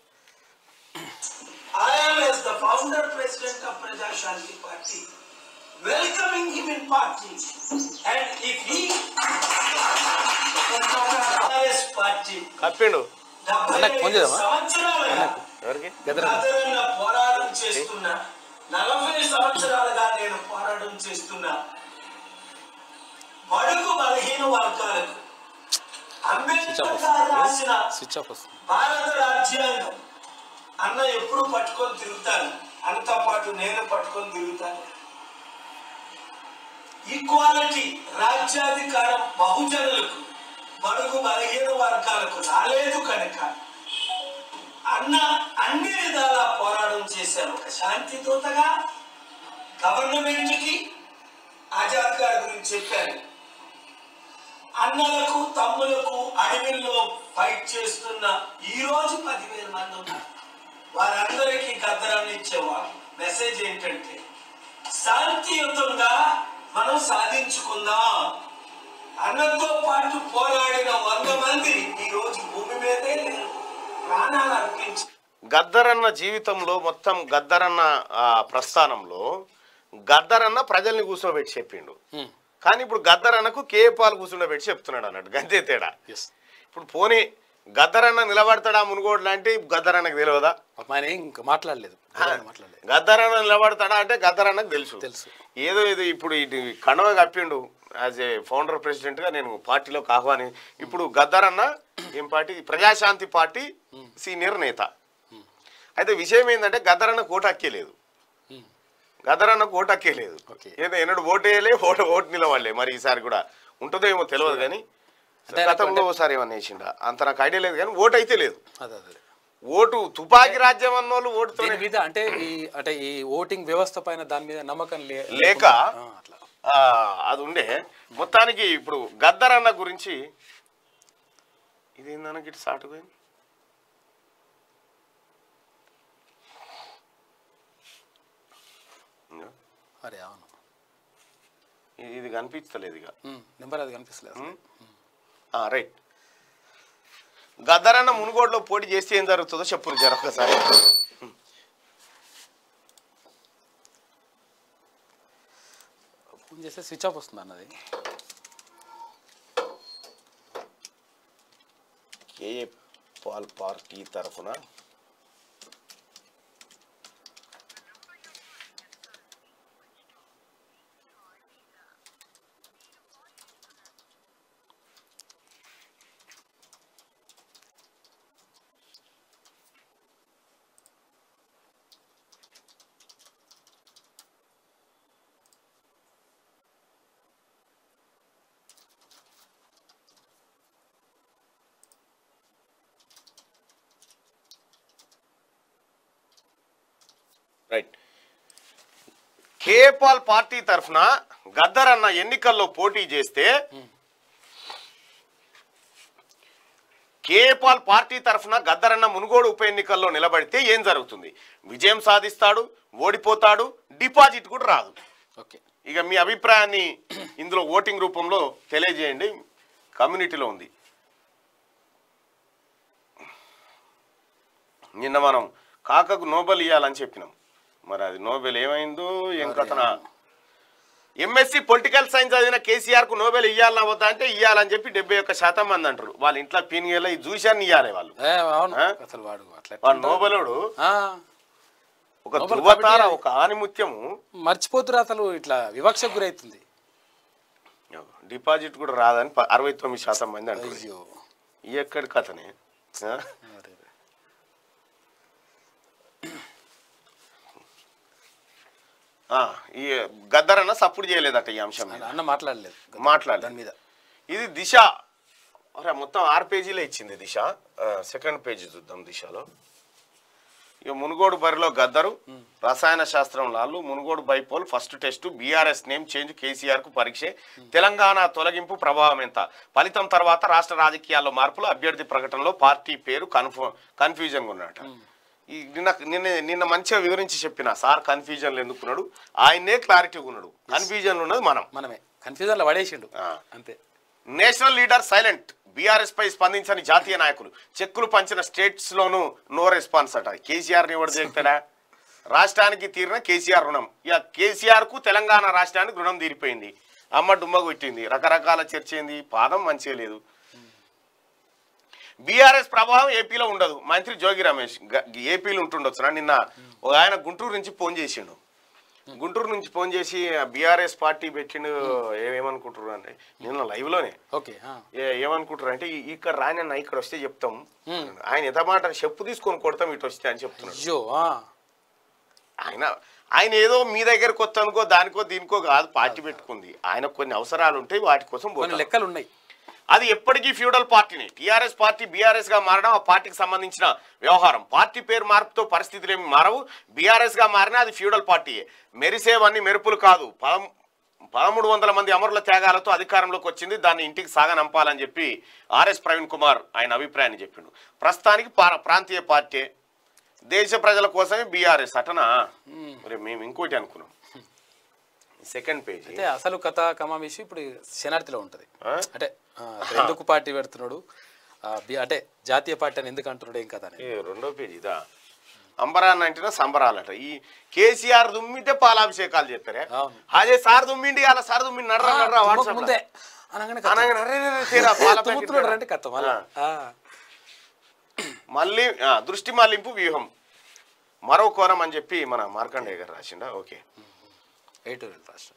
S4: I am as the founder president of Praja Shanti Party, welcoming him in party. And if he RS party,
S1: కప్పిండు.
S2: అన్నకు ఫోన్ చేద్దామా?
S4: సంవత్సరాలుగా
S1: ఎవరికి?
S2: గదరన్న.
S4: గదరన్న పోరాటం చేస్తున్నా నలభై సంవత్సరాలుగా నేను పోరాటం చేస్తున్నా బడుగు బలహీన వర్గాలకు అంబేద్కర్ గారు రాసిన
S2: స్విచ్ ఆఫ్ వస్తుంది.
S4: భారత రాజ్యాంగం అన్న ఎప్పుడు పట్టుకొని తిరుగుతాను? అన్నతో పాటు నేను పట్టుకొని తిరుగుతాను. ఈక్వాలిటీ రాజ్యాధికారం బహుజనులకు బడుగు బలహీన వర్గాలకు శాంతి దూతగా గవర్నమెంట్కి ఆజాద్ గారి గురించి చెప్పారు. అన్నలకు తమ్ములకు అడవిల్లో ఫైట్ చేస్తున్న ఈ రోజు పదివేల మంది ఉన్నారు. వారందరికీ గద్దరాన్ని ఇచ్చేవారు మెసేజ్ ఏంటంటే శాంతియుతంగా మనం సాధించుకుందాం. అన్నతో పాటు పోరాడిన వంద మంది ఈ రోజు భూమి మీదే లేరు. ప్రాణాలు అర్పించారు
S1: గద్దరన్న జీవితంలో మొత్తం గద్దరన్న ప్రస్థానంలో గద్దరన్న ప్రజల్ని కూర్చోబెట్టి చెప్పిండు. కానీ ఇప్పుడు గద్దరన్నకు కేపాలు కూర్చుండబెట్టి చెప్తున్నాడు అన్నట్టు గంతే తేడా. ఇప్పుడు పోనీ గద్దరన్న నిలబడతాడా మునుగోడు లాంటి గద్దరన్నకు తెలియదా
S2: ఆయన ఇంకా మాట్లాడలేదు. గద్దరన్న మాట్లాడలేదు.
S1: గద్దరన్న నిలబడతాడా అంటే గద్దరన్నకు తెలుసు.
S2: తెలుసు.
S1: ఏదో ఇది ఇప్పుడు ఇది కండవ కప్పిండు యాజ్ ఏ ఫౌండర్ ప్రెసిడెంట్గా నేను పార్టీలోకి ఆహ్వాని. ఇప్పుడు గద్దరన్న ఏం పార్టీ? ప్రజాశాంతి పార్టీ సీనియర్ నేత. అయితే విషయం ఏంటంటే గద్దరన్న కోటక్కే లేదు.
S2: Hmm.
S1: గద్దరన్న కోటక్కే లేదు.
S2: Okay.
S1: ఏదో ఎన్నడు ఓటు వేయలే ఓటు ఓటు నిలవలే. మరి ఈసారి కూడా ఉంటుందో ఏమో తెలియదు కానీ గతంలో ఒకసారి ఏమన్నా వేసిండా అంత నాకు ఐడియా లేదు కానీ ఓటు అయితే లేదు ఓటు తుపాకీ రాజ్యం అన్నోళ్ళు ఓటుతో
S2: మీద అంటే ఈ అంటే ఈ ఓటింగ్ వ్యవస్థ పైన దాని మీద నమ్మకం
S1: లేక అది ఉండే. మొత్తానికి ఇప్పుడు గద్దరన్న గురించి ఇదేందన్న గిట్ సాటుపోయింది ఇంగో,
S2: అరే అవును.
S1: ఇది- కనిపించలేదు ఇక.
S2: నెంబర్ అది కనిపిస్తలేదు
S1: రైట్. గద్దరన్న మునుగోడులో పోటీ చేస్తే ఏం జరుగుతుందో చెప్పు జర ఒకసారి
S2: ఫోన్ చేస్తే స్విచ్ ఆఫ్ వస్తుంది అన్నది.
S1: ఏ పాల్ పార్టీ తరఫున రైట్ కేపాల్ పార్టీ తరఫున గద్దర్ అన్న ఎన్నికల్లో పోటీ చేస్తే కేపాల్ పార్టీ తరఫున గద్దరన్న మునుగోడు ఉప ఎన్నికల్లో నిలబడితే ఏం జరుగుతుంది? విజయం సాధిస్తాడు ఓడిపోతాడు డిపాజిట్ కూడా రాదు.
S2: ఓకే.
S1: ఇక మీ అభిప్రాయాన్ని ఇందులో ఓటింగ్ రూపంలో తెలియజేయండి. కమ్యూనిటీలో ఉంది. నిన్న మనం కాకకు నోబెల్ ఇవ్వాలని చెప్పినాం. మరి అది నోబెల్ ఏమైందో ఏం? కథన ఎంఎస్సి పొలిటికల్ సైన్స్ చదివిన కేసీఆర్కు నోబెల్ ఇవ్వాలన్నా వద్దా అంటే ఇవ్వాలని చెప్పి డెబ్బై ఒక్క శాతం మంది అంటారు. వాళ్ళ ఇంట్లో పీనిగల ఈ చూశాన్ని ఇవ్వాలి వాళ్ళు?
S2: అసలు వాడు
S1: వాడు నోబెలోడు. ఒక ధృవతార ఒక ఆనిముత్యము.
S2: మర్చిపోతురు అసలు ఇట్లా వివక్షకు గురవుతుంది
S1: డిపాజిట్ కూడా రాదని అరవై తొమ్మిది శాతం మంది అంటారు ఎక్కడి కథనే? ఈ గద్దరన్న సపోర్ట్ చేయలేదట ఈ అంశం
S2: అన్న మాట్లాడలేదు.
S1: మాట్లాడలేదు.
S2: దాని మీద.
S1: ఇది దిశ. అరే మొత్తం ఆరు పేజీలే ఇచ్చింది దిశ. సెకండ్ పేజీ చూద్దాం దిశలో. ఇక మునుగోడు బరిలో గద్దరు రసాయన శాస్త్రం లాళ్ళు Munugode bypoll first test BRS name change కేసీఆర్కు పరీక్ష తెలంగాణ తొలగింపు ప్రభావం ఎంత? ఫలితం తర్వాత రాష్ట్ర రాజకీయాల్లో మార్పులు అభ్యర్థి ప్రకటనలో పార్టీ పేరు కన్ఫ్యూ కన్ఫ్యూజన్ ఉన్నట ఈ నిన్న నిన్న నిన్న మంచిగా వివరించి చెప్పిన సార్ కన్ఫ్యూజన్లు ఎందుకున్నాడు ఆయన్నే క్లారిటీ ఉన్నాడు. కన్ఫ్యూజన్ ఉన్నది మనం.
S2: మనమే. కన్ఫ్యూజన్లో పడేసిండు. అంతే.
S1: నేషనల్ లీడర్ సైలెంట్ బీఆర్ఎస్ పై స్పందించని జాతీయ నాయకులు. చెక్కులు పంచిన స్టేట్స్ లోనూ నో రెస్పాన్స్ అట. కేసీఆర్ని ఎవరు చేస్తాడా? రాష్ట్రానికి తీరిన కేసీఆర్ రుణం. ఇక కేసీఆర్కు తెలంగాణ రాష్ట్రానికి రుణం తీరిపోయింది. అమ్మ డుమ్మ కొట్టింది. రకరకాల చర్చ ఏంది పాదం మంచిగా లేదు. బీఆర్ఎస్ ప్రభావం ఏపీలో ఉండదు. మంత్రి జోగి రమేష్ ఏపీలో ఉంటుండొచ్చు. నిన్న ఒక ఆయన గుంటూరు నుంచి ఫోన్ చేసిండు. గుంటూరు నుంచి ఫోన్ చేసి బీఆర్ఎస్ పార్టీ పెట్టిండు ఏ- ఏమనుకుంటారు అంటే నిన్న లైవ్లోనే ఏమనుకుంటారు అంటే "ఈ- ఇక్కడ రానన్న ఇక్కడ వస్తే చెప్తాం. ఆయన ఎంత మాట చెప్పు తీసుకొని కొడతాం ఇటు వస్తే అని చెప్తున్నాడు. ఆయన ఆయన ఏదో మీ దగ్గరకు వస్తానుకో దానికో దీనికో కాదు పార్టీ పెట్టుకుంది. ఆయన కొన్ని అవసరాలు ఉంటాయి వాటి కోసం.
S2: లెక్కలు ఉన్నాయి.
S1: అది ఎప్పటికీ ఫ్యూడల్ పార్టీని. టీఆర్ఎస్ పార్టీ బీఆర్ఎస్గా మారడం ఆ పార్టీకి సంబంధించిన వ్యవహారం. పార్టీ పేరు మార్పుతో పరిస్థితులు ఏమి మారవు. బీఆర్ఎస్గా మారినా అది ఫ్యూడల్ పార్టీయే. మెరిసేవన్నీ మెరుపులు కాదు. పదం పదమూడు వందల మంది అమరుల త్యాగాలతో అధికారంలోకి వచ్చింది. దాన్ని ఇంటికి సాగనంపాలని చెప్పి ఆర్ఎస్ ప్రవీణ్ కుమార్ ఆయన అభిప్రాయాన్ని చెప్పిండు. ప్రస్తుతానికి ప్రాంతీయ పార్టీ. దేశ ప్రజల కోసమే బీఆర్ఎస్ అటనా? మరి మేము ఇంకోటి అనుకున్నాం. Second page.
S2: అయితే అసలు కథ కమామిషి ఇప్పుడు శనార్థిలో ఉంటుంది? అంటే ఎందుకు పార్టీ పెడుతున్నాడు? అంటే జాతీయ పార్టీ అని ఎందుకు అంటున్నాడు ఏం కథ
S1: రెండో పేజీ ఇదా? అంబరాన్ని అంటేనే సంబరాలట. ఈ కేసీఆర్ దుమ్మితే పాలాభిషేకాలు చేస్తారే. అదే సార్ దుమ్మిండి అలా సార్ దుమ్మిండి నర్ర
S2: తుమ్మక
S1: వాట్సాప్
S2: అంటే మళ్ళా.
S1: దృష్టి మళ్ళింపు వ్యూహం. మరో కోణం అని చెప్పి మన మార్కండేయ గారు రాసిండా? ఓకే.
S2: ఎడిటోరియల్ రాష్ట్రం
S1: ఆ,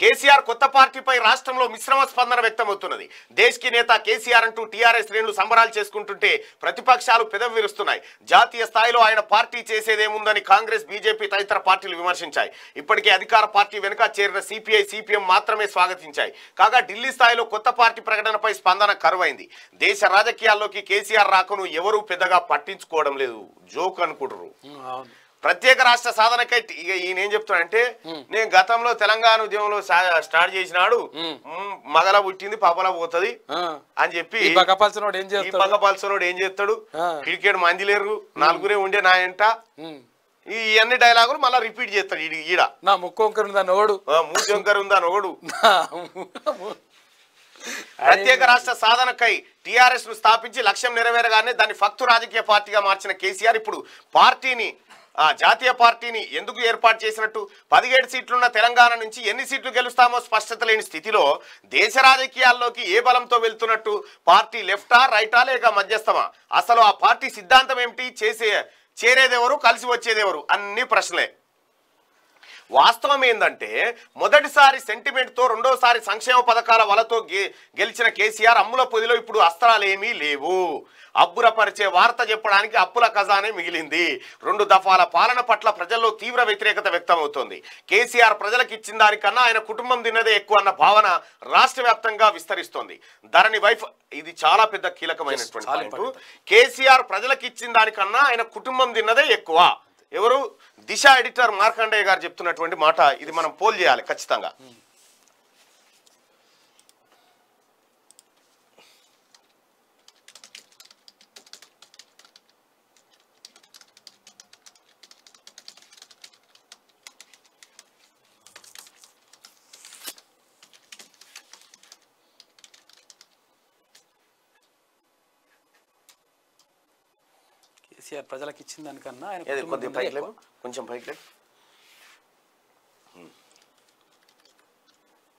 S1: కేసీఆర్ కొత్త పార్టీపై రాష్ట్రంలో మిశ్రమ స్పందన వ్యక్తమవుతున్నది. దేశ్కి నేత కేసీఆర్ అంటూ టీఆర్ఎస్ శ్రేణులు సంబరాలు చేసుకుంటుంటే ప్రతిపక్షాలు పెదవి విరుస్తున్నాయి జాతీయ స్థాయిలో ఆయన పార్టీ చేసేదేముందని కాంగ్రెస్ బీజేపీ తదితర పార్టీలు విమర్శించాయి. ఇప్పటికే అధికార పార్టీ వెనుక చేరిన సిపిఐ సిపిఎం మాత్రమే స్వాగతించాయి. కాగా ఢిల్లీ స్థాయిలో కొత్త పార్టీ ప్రకటనపై స్పందన కరువైంది. దేశ రాజకీయాల్లోకి కేసీఆర్ రాకను ఎవరూ పెద్దగా పట్టించుకోవడం లేదు. జోక్ అనుకుంటారు ప్రత్యేక రాష్ట్ర సాధనకై ఈయన ఏం చెప్తాడంటే నేను గతంలో తెలంగాణ ఉద్యమంలో స్టార్ట్ చేసినాడు. మగల పుట్టింది పాపలా పోతది. అని చెప్పి
S2: ఈ బకపల్సినోడు ఏం చేస్తాడు?
S1: ఏం చేస్తాడు. క్రికెట్ మంది లేరు నలుగురే ఉండే నా ఎంట. ఈ అన్ని డైలాగులు మళ్ళీ రిపీట్ చేస్తాడు ఈడ-
S2: నా ముక్కు వంకరు దాన్ని ఓడు.
S1: ఆ, మూజంకర్ ఉందా నొగడు
S2: నా ము-
S1: ప్రత్యేక రాష్ట్ర సాధనకై టీఆర్ఎస్ను స్థాపించి లక్ష్యం నెరవేరగానే దాన్ని ఫక్తు రాజకీయ పార్టీగా మార్చిన కేసీఆర్ ఇప్పుడు పార్టీని ఆ జాతీయ పార్టీని ఎందుకు ఏర్పాటు చేసినట్టు? పదిహేడు సీట్లున్న తెలంగాణ నుంచి ఎన్ని సీట్లు గెలుస్తామో స్పష్టత లేని స్థితిలో దేశ రాజకీయాల్లోకి ఏ బలంతో వెళ్తున్నట్టు? పార్టీ లెఫ్టా రైటా లేక మధ్యస్థమా? అసలు ఆ పార్టీ సిద్ధాంతం ఏమిటి? చేసే చేరేదెవరు? కలిసి వచ్చేదెవరు? అన్ని ప్రశ్నలే. వాస్తవం ఏంటంటే మొదటిసారి సెంటిమెంట్తో రెండోసారి సంక్షేమ పథకాల వలతో గే- గెలిచిన కేసీఆర్ అమ్ముల పొదిలో ఇప్పుడు అస్త్రాలేమీ లేవు. అబ్బురపరిచే వార్త చెప్పడానికి అప్పుల ఖజానే మిగిలింది. రెండు దఫాల పాలన పట్ల ప్రజల్లో తీవ్ర వ్యతిరేకత వ్యక్తమవుతోంది. కేసీఆర్ ప్రజలకు ఇచ్చిన దానికన్నా ఆయన కుటుంబం తిన్నదే ఎక్కువ అన్న భావన రాష్ట్ర వ్యాప్తంగా విస్తరిస్తోంది. ధరణి వైఫ్ ఇది చాలా పెద్ద కీలకమైనటువంటి. కేసీఆర్ ప్రజలకు ఇచ్చిన దానికన్నా ఆయన కుటుంబం తిన్నదే ఎక్కువ. ఎవరు? దిశ ఎడిటర్ మార్కండేయ గారు చెప్తున్నటువంటి మాట ఇది మనం పోల్ చేయాలి ఖచ్చితంగా
S2: కేసీఆర్ ప్రజలకు ఇచ్చిన దానికన్నా ఆయన తిన్నదే
S1: పైకి. కొంచెం పైకి లేవు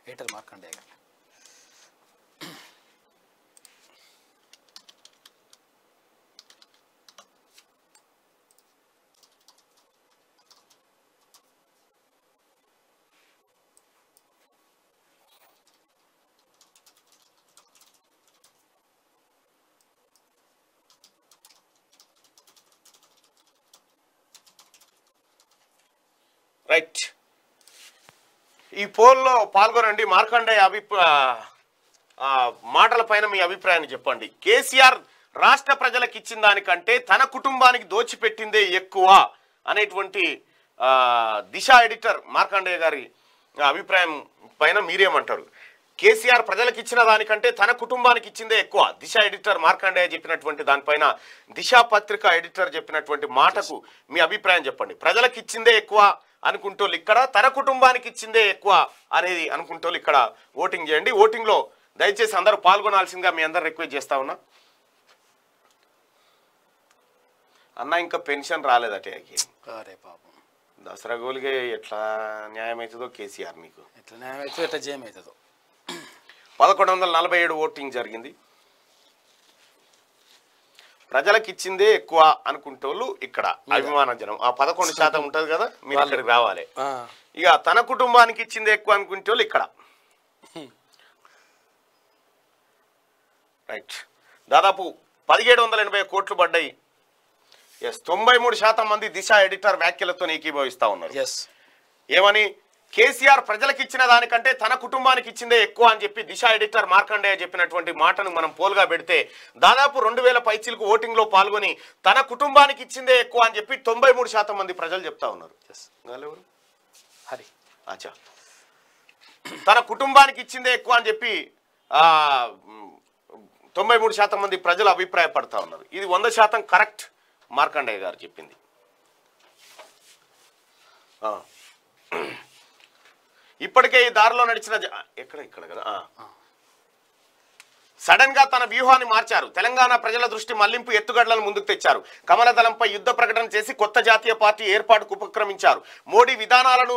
S2: ఎడిటర్ మార్కండేయ గారు
S1: రైట్ ఈ పోల్లో పాల్గొనండి. మార్కండేయ అభిప్రా మాటల పైన మీ అభిప్రాయాన్ని చెప్పండి. కేసీఆర్ రాష్ట్ర ప్రజలకు ఇచ్చిన దానికంటే తన కుటుంబానికి దోచిపెట్టిందే ఎక్కువ అనేటువంటి దిశ ఎడిటర్ మార్కండేయ గారి అభిప్రాయం పైన మీరేమంటారు? కేసీఆర్ ప్రజలకు ఇచ్చిన దానికంటే తన కుటుంబానికి ఇచ్చిందే ఎక్కువ. దిశ ఎడిటర్ మార్కండేయ చెప్పినటువంటి దానిపైన దిశ పత్రిక ఎడిటర్ చెప్పినటువంటి మాటకు మీ అభిప్రాయం చెప్పండి. ప్రజలకు ఇచ్చిందే ఎక్కువ అనుకుంటోళ్ళు ఇక్కడ తన కుటుంబానికి ఇచ్చిందే ఎక్కువ అనేది అనుకుంటోళ్ళు ఇక్కడ ఓటింగ్ చేయండి. ఓటింగ్లో దయచేసి అందరూ పాల్గొనాల్సిందిగా మీ అందరు రిక్వెస్ట్ చేస్తా ఉన్నా. అన్న ఇంకా పెన్షన్ రాలేదట.
S2: అరే పాపం.
S1: దసరా గోలిగే ఎట్లా న్యాయం అవుతుందో కేసీఆర్ నీకు
S2: ఎట్లా న్యాయం అవుతుందో ఎట్లా జయం అవుతుందో
S1: పదకొండు వందల నలభై ఏడు ఓటింగ్ జరిగింది. ప్రజలకు ఇచ్చిందే ఎక్కువ అనుకుంటోళ్ళు ఇక్కడ అభిమాన జనం. ఆ పదకొండు శాతం ఉంటది కదా మీరు ఇక్కడికి రావాలి. ఇక తన కుటుంబానికి ఇచ్చిందే ఎక్కువ అనుకుంటోళ్ళు ఇక్కడ. రైట్. దాదాపు పదిహేడు వందల ఎనభై కోట్లు పడ్డాయి. ఎస్ తొంభై మూడు శాతం మంది దిశ ఎడిటర్ వ్యాఖ్యలతో ఏకీభవిస్తా ఉన్నారు.
S2: ఎస్
S1: ఏమని? కేసీఆర్ ప్రజలకు ఇచ్చిన దానికంటే తన కుటుంబానికి ఇచ్చిందే ఎక్కువ అని చెప్పి దిశ ఎడిటర్ మార్కండేయ చెప్పినటువంటి మాటను మనం పోల్గా పెడితే దాదాపు రెండు వేల పైచీలకు ఓటింగ్లో పాల్గొని తన కుటుంబానికి ఇచ్చిందే ఎక్కువ అని చెప్పి తొంభై మూడు శాతం మంది ప్రజలు చెప్తా ఉన్నారు?
S2: హరి.
S1: అచ్చా. తన కుటుంబానికి ఇచ్చిందే ఎక్కువ అని చెప్పి తొంభై మూడు శాతం మంది ప్రజలు అభిప్రాయపడతా ఉన్నారు. ఇది వంద శాతం కరెక్ట్ మార్కండేయ గారు చెప్పింది. ఆ. ఇప్పటికే ఈ దారిలో నడిచిన ఎక్కడ ఇక్కడ కదా? సడన్గా తన వ్యూహాన్ని మార్చారు. తెలంగాణ ప్రజల దృష్టి మళ్ళింపు ఎత్తుగడలను ముందుకు తెచ్చారు. కమలదళంపై యుద్ధ ప్రకటన చేసి కొత్త జాతీయ పార్టీ ఏర్పాటుకు ఉపక్రమించారు. మోడీ విధానాలను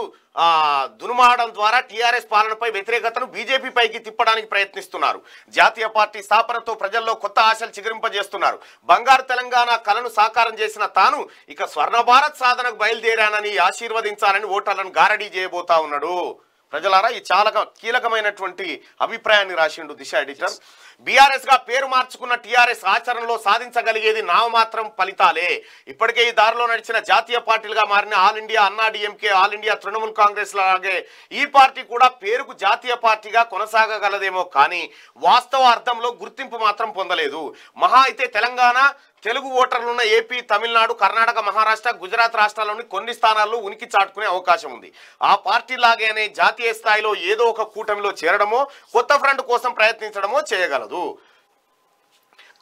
S1: దునుమాడడం ద్వారా టీఆర్ఎస్ పాలనపై వ్యతిరేకతను బీజేపీ పైకి తిప్పడానికి ప్రయత్నిస్తున్నారు. జాతీయ పార్టీ స్థాపనతో ప్రజల్లో కొత్త ఆశలు చిగురింపజేస్తున్నారు. బంగారు తెలంగాణ కలను సాకారం చేసిన తాను ఇక స్వర్ణ భారత్ సాధనకు బయలుదేరానని ఆశీర్వదించాలని ఓటర్లను గారడీ చేయబోతా ఉన్నాడు. ప్రజలారా ఈ చాలా కీలకమైనటువంటి అభిప్రాయాన్ని రాసిండు దిశ ఎడిటర్. బీఆర్ఎస్గా పేరు మార్చుకున్న టీఆర్ఎస్ ఆచరణలో సాధించగలిగేది నామమాత్రం ఫలితాలే. ఇప్పటికే ఈ దారిలో నడిచిన జాతీయ పార్టీలుగా మారిన all India Anna DMK all India Trinamool Congress లాగే ఈ పార్టీ కూడా పేరుకు జాతీయ పార్టీగా కొనసాగగలదేమో కానీ వాస్తవ అర్థంలో గుర్తింపు మాత్రం పొందలేదు. మహా అయితే తెలంగాణ తెలుగు ఓటర్లున్న ఏపీ తమిళనాడు కర్ణాటక మహారాష్ట్ర గుజరాత్ రాష్ట్రాల్లోని కొన్ని స్థానాల్లో ఉనికి చాటుకునే అవకాశం ఉంది. ఆ పార్టీ లాగానే జాతీయ స్థాయిలో ఏదో ఒక కూటమిలో చేరడమో కొత్త ఫ్రంట్ కోసం ప్రయత్నించడమో చేయగలదు.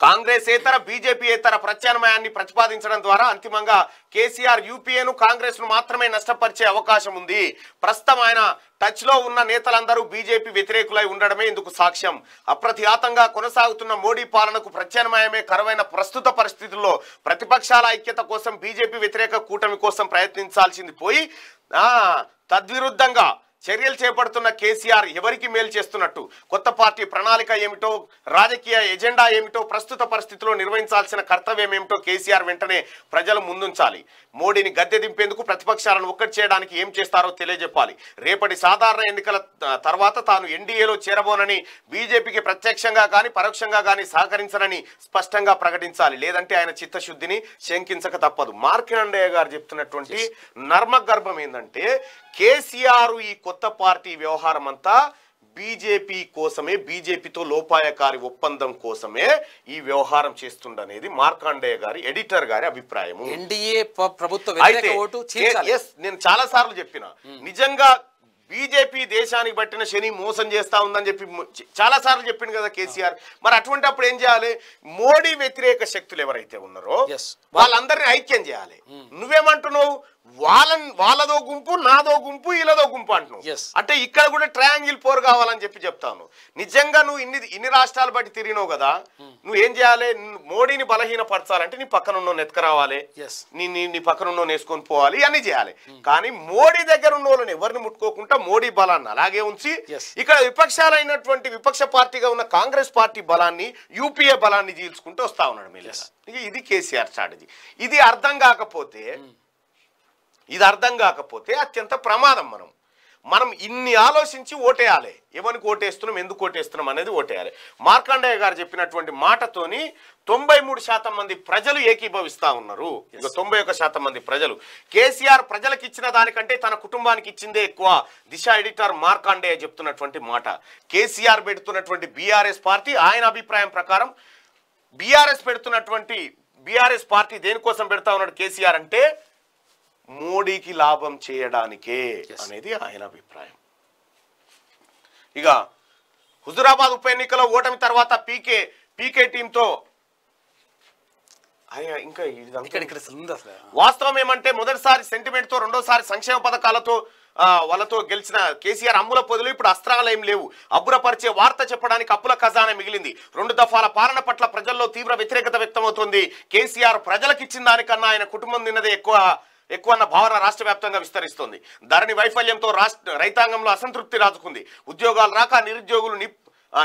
S1: కాంగ్రెస్ ఏతర బీజేపీ ఏతర ప్రత్యామ్నాయాన్ని ప్రతిపాదించడం ద్వారా అంతిమంగా కేసీఆర్ యూపీఏను కాంగ్రెస్ను మాత్రమే నష్టపరిచే అవకాశం ఉంది. ప్రస్తుతం ఆయన టచ్లో ఉన్న నేతలందరూ బీజేపీ వ్యతిరేకులై ఉండడమే ఇందుకు సాక్ష్యం. అప్రతిహాతంగా కొనసాగుతున్న మోడీ పాలనకు ప్రత్యామ్నాయమే కరువైన ప్రస్తుత పరిస్థితుల్లో ప్రతిపక్షాల ఐక్యత కోసం బీజేపీ వ్యతిరేక కూటమి కోసం ప్రయత్నించాల్సింది పోయి తద్విరుద్ధంగా చర్యలు చేపడుతున్న కేసీఆర్ ఎవరికి మేలు చేస్తున్నట్టు? కొత్త పార్టీ ప్రణాళిక ఏమిటో రాజకీయ ఎజెండా ఏమిటో ప్రస్తుత పరిస్థితిలో నిర్వహించాల్సిన కర్తవ్యం ఏమిటో కేసీఆర్ వెంటనే ప్రజలు ముందుంచాలి. మోడీని గద్దె దింపేందుకు ప్రతిపక్షాలను ఒక్కటి చేయడానికి ఏం చేస్తారో తెలియజెప్పాలి. రేపటి సాధారణ ఎన్నికల తర్వాత తాను ఎన్డీఏలో చేరబోనని బీజేపీకి ప్రత్యక్షంగా కానీ పరోక్షంగా కానీ సహకరించనని స్పష్టంగా ప్రకటించాలి. లేదంటే ఆయన చిత్తశుద్ధిని శంకించక తప్పదు. మార్కినండయ్య గారు చెప్తున్నటువంటి నర్మ గర్భం ఏంటంటే కేసీఆర్ ఈ కొత్త పార్టీ వ్యవహారం అంతా బీజేపీ కోసమే బీజేపీతో లోపాయకారి ఒప్పందం కోసమే ఈ వ్యవహారం చేస్తుండనేది మార్కాండేయ గారి ఎడిటర్ గారి అభిప్రాయము.
S2: ఎన్డీఏ ప్రభుత్వ
S1: అయితే నేను చాలా సార్లు చెప్పిన. నిజంగా బీజేపీ దేశానికి పట్టిన శని మోసం చేస్తా ఉందని చెప్పి చాలా సార్లు చెప్పింది కదా కేసీఆర్. మరి అటువంటి అప్పుడు ఏం చేయాలి? మోడీ వ్యతిరేక శక్తులు ఎవరైతే ఉన్నారో. వాళ్ళందరినీ ఐక్యం చేయాలి. నువ్వేమంటున్నావు? వాళ్ళని వాళ్ళదో గుంపు నాదో గుంపు వీళ్ళదో గుంపు అంటున్నావు. అంటే ఇక్కడ కూడా ట్రయాంగిల్ పోర్ కావాలని చెప్పి చెప్తాను. నిజంగా నువ్వు ఇన్ని ఇన్ని రాష్ట్రాలు బట్టి తిరిగినావు కదా నువ్వు ఏం చేయాలి? మోడీని బలహీనపరచాలంటే నీ పక్కన ఉన్న ఎత్తుక రావాలి
S2: Yes.
S1: నీ నీ పక్కన ఉన్న వేసుకొని పోవాలి అన్ని చేయాలి. కానీ మోడీ దగ్గర ఉన్న వాళ్ళని ఎవరిని ముట్టుకోకుండా మోడీ బలాన్ని అలాగే ఉంచి. ఇక్కడ విపక్షాలైనటువంటి విపక్ష పార్టీగా ఉన్న కాంగ్రెస్ పార్టీ బలాన్ని యూపీఏ బలాన్ని చీల్చుకుంటూ వస్తా ఉన్నాడు ఇక ఇది కేసీఆర్ స్ట్రాటజీ. ఇది అర్థం కాకపోతే ఇది అర్థం కాకపోతే అత్యంత ప్రమాదం మనం. మనం ఇన్ని ఆలోచించి ఓటేయాలి. ఎవరికి ఓటేస్తున్నాం ఎందుకు ఓటేస్తున్నాం అనేది ఓటేయాలి. మార్కండేయ గారు చెప్పినటువంటి మాటతోని తొంభై మూడు శాతం మంది ప్రజలు ఏకీభవిస్తా ఉన్నారు. ఇక తొంభై ఒక శాతం మంది ప్రజలు. కేసీఆర్ ప్రజలకు ఇచ్చిన దానికంటే తన కుటుంబానికి ఇచ్చిందే ఎక్కువ. దిశ ఎడిటర్ మార్కాండేయ చెప్తున్నటువంటి మాట. కేసీఆర్ పెడుతున్నటువంటి బీఆర్ఎస్ పార్టీ ఆయన అభిప్రాయం ప్రకారం బీఆర్ఎస్ పెడుతున్నటువంటి బీఆర్ఎస్ పార్టీ దేనికోసం పెడతా ఉన్నాడు కేసీఆర్ అంటే మోడీకి లాభం చేయడానికే అనేది ఆయన అభిప్రాయం. ఇక హుజురాబాద్ ఉప ఎన్నికలో ఓటమి తర్వాత పీకే పీకే టీంతో ఇంకా వాస్తవం ఏమంటే మొదటిసారి సెంటిమెంట్తో రెండోసారి సంక్షేమ పథకాలతో వాళ్ళతో గెలిచిన కేసీఆర్ అమ్ముల పొదులు. ఇప్పుడు అస్త్రాలు ఏం లేవు. అబ్బురపరిచే వార్త చెప్పడానికి అప్పుల ఖజానా మిగిలింది. రెండు దఫాల పాలన పట్ల ప్రజల్లో తీవ్ర వ్యతిరేకత వ్యక్తమవుతోంది. కేసీఆర్ ప్రజలకు ఇచ్చిన దానికన్నా ఆయన కుటుంబం తిన్నదే ఎక్కువ ఎక్కువ అన్న భావన రాష్ట్ర వ్యాప్తంగా విస్తరిస్తోంది. ధరణి వైఫల్యంతో రాష్ట్ర రైతాంగంలో అసంతృప్తి రాజుకుంది. ఉద్యోగాలు రాక నిరుద్యోగులు నిప్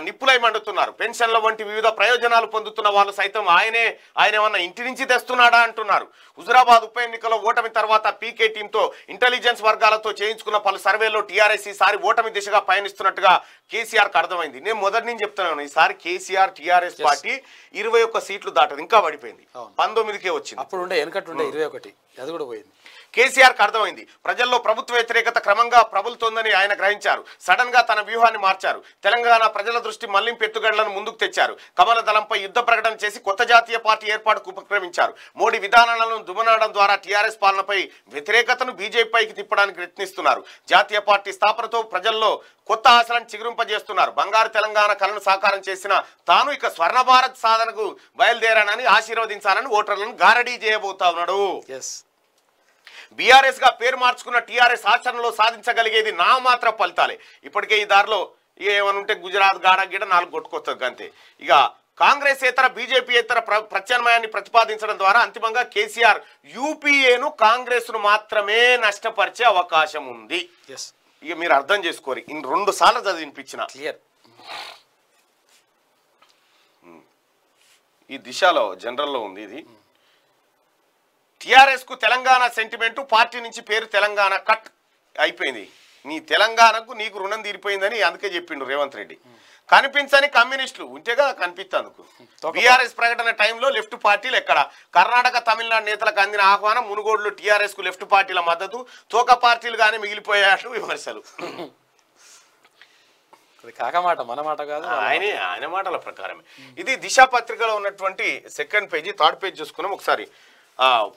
S1: నిప్పులై మండుతున్నారు. పెన్షన్ల వంటి వివిధ ప్రయోజనాలు పొందుతున్న వాళ్ళు సైతం ఆయనే ఆయన ఏమన్నా ఇంటి నుంచి తెస్తున్నాడా అంటున్నారు. హుజురాబాద్ ఉప ఎన్నికలో ఓటమి తర్వాత పీకే టీంతో ఇంటెలిజెన్స్ వర్గాలతో చేయించుకున్న పలు సర్వేల్లో టీఆర్ఎస్ ఈసారి ఓటమి దిశగా పయనిస్తున్నట్టుగా కేసీఆర్కు అర్థమైంది. నేను మొదటి నుంచి చెప్తున్నాను ఈసారి కేసీఆర్ టీఆర్ఎస్ పార్టీ ఇరవై ఒక్క సీట్లు దాటదు. ఇంకా పడిపోయింది. పంతొమ్మిదికే వచ్చింది.
S2: అప్పుడు ఉండే వెనకట్టు ఉండే ఇరవై ఒకటి. అది కూడా పోయింది.
S1: కేసీఆర్కు అర్థమైంది. ప్రజల్లో ప్రభుత్వ వ్యతిరేకత క్రమంగా ప్రబలుతోందని ఆయన గ్రహించారు. సడన్గా తన వ్యూహాన్ని మార్చారు. తెలంగాణ ప్రజల దృష్టి మళ్ళింపు ఎత్తుగడలను ముందుకు తెచ్చారు. కమల దళంపై యుద్ధ ప్రకటన చేసి కొత్త జాతీయ పార్టీ ఏర్పాటుకు ఉపక్రమించారు. మోడీ విధానాలను దుమనాడడం ద్వారా టీఆర్ఎస్ పాలనపై వ్యతిరేకతను బీజేపీపైకి తిప్పడానికి ప్రయత్నిస్తున్నారు జాతీయ పార్టీ స్థాపనతో ప్రజల్లో కొత్త ఆశలను చిగురింపజేస్తున్నారు. బంగారు తెలంగాణ కలను సాకారం చేసిన తాను ఇక స్వర్ణ భారత్ సాధనకు బయలుదేరానని ఆశీర్వదించాలని ఓటర్లను గారడీ చేయబోతా ఉన్నాడు.
S2: ఎస్
S1: బీఆర్ఎస్గా పేరు మార్చుకున్న టీఆర్ఎస్ ఆచరణలో సాధించగలిగేది నా మాత్ర ఫలితాలే. ఇప్పటికే ఈ దారిలో ఏమనుంటే గుజరాత్ గాడ గిడ నాలుగు కొట్టుకొస్తుంది అంతే. ఇక కాంగ్రెస్ ఇతర బీజేపీ ఇతర ప్ర ప్రత్యామ్నాయాన్ని ప్రతిపాదించడం ద్వారా అంతిమంగా కేసీఆర్ యూపీఏను కాంగ్రెస్ను మాత్రమే నష్టపరిచే అవకాశం ఉంది. ఇక మీరు అర్థం చేసుకోరు. ఇన్ రెండు సార్లు చదివినిపించిన.
S2: క్లియర్
S1: ఈ దిశలో జనరల్లో ఉంది ఇది. టిఆర్ఎస్కు తెలంగాణ సెంటిమెంట్ పార్టీ నుంచి పేరు తెలంగాణ కట్ అయిపోయింది. నీ తెలంగాణకు నీకు రుణం తీరిపోయిందని అందుకే చెప్పిండు రేవంత్ రెడ్డి. కనిపించని కమ్యూనిస్టులు ఉంటే కదా కనిపిస్తందుకు బీఆర్ఎస్ ప్రకటన టైంలో లెఫ్ట్ పార్టీలు ఎక్కడ? కర్ణాటక తమిళనాడు నేతలకు అందిన ఆహ్వానం మునుగోడులో టీఆర్ఎస్కు లెఫ్ట్ పార్టీల మద్దతు తోక పార్టీలు కానీ మిగిలిపోయాడు విమర్శలు.
S2: అది కాక మాట మన మాట కాదు
S1: ఆయన ఆయన మాటల ప్రకారమే. ఇది దిశ పత్రికలో ఉన్నటువంటి సెకండ్ పేజీ థర్డ్ పేజ్ చూసుకున్నాం ఒకసారి.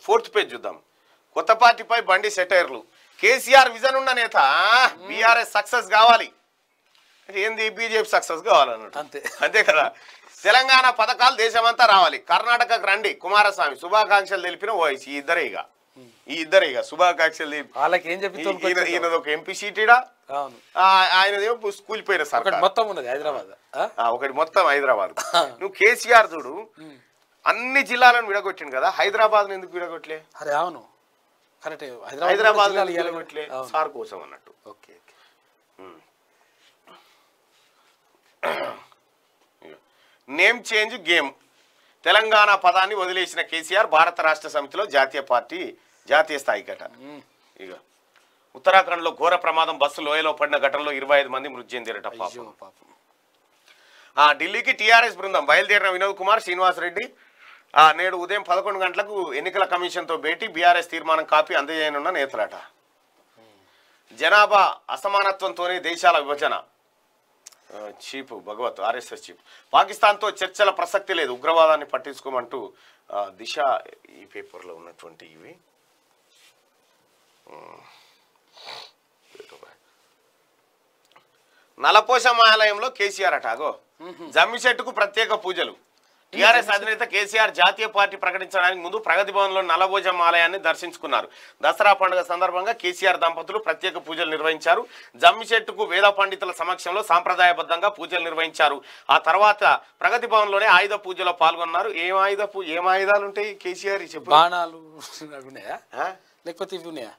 S1: ఫోర్త్ పేజ్ చూద్దాం. కొత్త పార్టీపై బండి సెటైర్లు. కేసీఆర్ విజన్ ఉన్న నేత బీఆర్ఎస్ సక్సెస్ కావాలి. ఏంది బీజేపీ సక్సెస్ కావాలన్నట్టు.
S2: అంతే.
S1: అంతే కదా? తెలంగాణ పథకాలు దేశమంతా రావాలి. కర్ణాటకకు రండి. కుమారస్వామి శుభాకాంక్షలు తెలిపిన ఓఎస్ ఈ ఇద్దరే ఇక. ఈ ఇద్దరే ఇక. శుభాకాంక్షలు ఈయనది ఒక ఎంపీ సీటీడా? ఆయనదేమో స్కూల్ పోయిన సార్
S2: మొత్తం ఉన్నది హైదరాబాద్.
S1: ఒకటి మొత్తం హైదరాబాద్. నువ్వు కేసీఆర్ చూడు. అన్ని జిల్లాలను విడగొట్టిండు కదా. హైదరాబాద్ ఎందుకు విడగొట్టలే
S2: అరే అవును. కరెక్ట్.
S1: హైదరాబాద్. సార్ కోసం అన్నట్టు.
S2: Okay
S1: name change game. Telangana పదాన్ని వదిలేసిన కేసీఆర్ భారత రాష్ట్ర సమితిలో జాతీయ పార్టీ జాతీయ స్థాయి ఘట. ఇక ఉత్తరాఖండ్లో ఘోర ప్రమాదం బస్సు లోయలో పడిన ఘటనలో ఇరవై ఐదు మంది మృతి చెందిరట పాపం. ఢిల్లీకి టీఆర్ఎస్ బృందం బయలుదేరిన వినోద్ కుమార్ శ్రీనివాస్ రెడ్డి ఆ నేడు ఉదయం పదకొండు గంటలకు ఎన్నికల కమిషన్తో భేటీ బీఆర్ఎస్ తీర్మానం కాపీ అందజేయనున్న నేతలట. జనాభా అసమానత్వంతోనే దేశాల విభజన. చీపు భగవత్ ఆర్ఎస్ఎస్ చీప్ పాకిస్తాన్తో చర్చల ప్రసక్తి లేదు. ఉగ్రవాదాన్ని పట్టించుకోమంటూ దిశ ఈ పేపర్లో ఉన్నటువంటి ఇవి. ఉమ్. నలపోశమాలయంలో కేసీఆర్ అటాగో జమ్మిచెట్టుకు ప్రత్యేక పూజలు. టీఆర్ఎస్ అధినేత కేసీఆర్ జాతీయ పార్టీ ప్రకటించడానికి ముందు ప్రగతి భవన్లో నలభోజం ఆలయాన్ని దర్శించుకున్నారు. దసరా పండుగ సందర్భంగా కేసీఆర్ దంపతులు ప్రత్యేక పూజలు నిర్వహించారు. జమ్మిచెట్టుకు వేద పండితుల సమక్షంలో సాంప్రదాయబద్ధంగా పూజలు నిర్వహించారు. ఆ తర్వాత ప్రగతి భవన్లోనే ఆయుధ పూజలో పాల్గొన్నారు. ఏం ఆయుధ ఏం ఆయుధాలు ఉంటాయి కేసీఆర్ చెప్పు?
S2: బాణాలు? *laughs* లేకపోతే ఇవి ఉన్నాయా?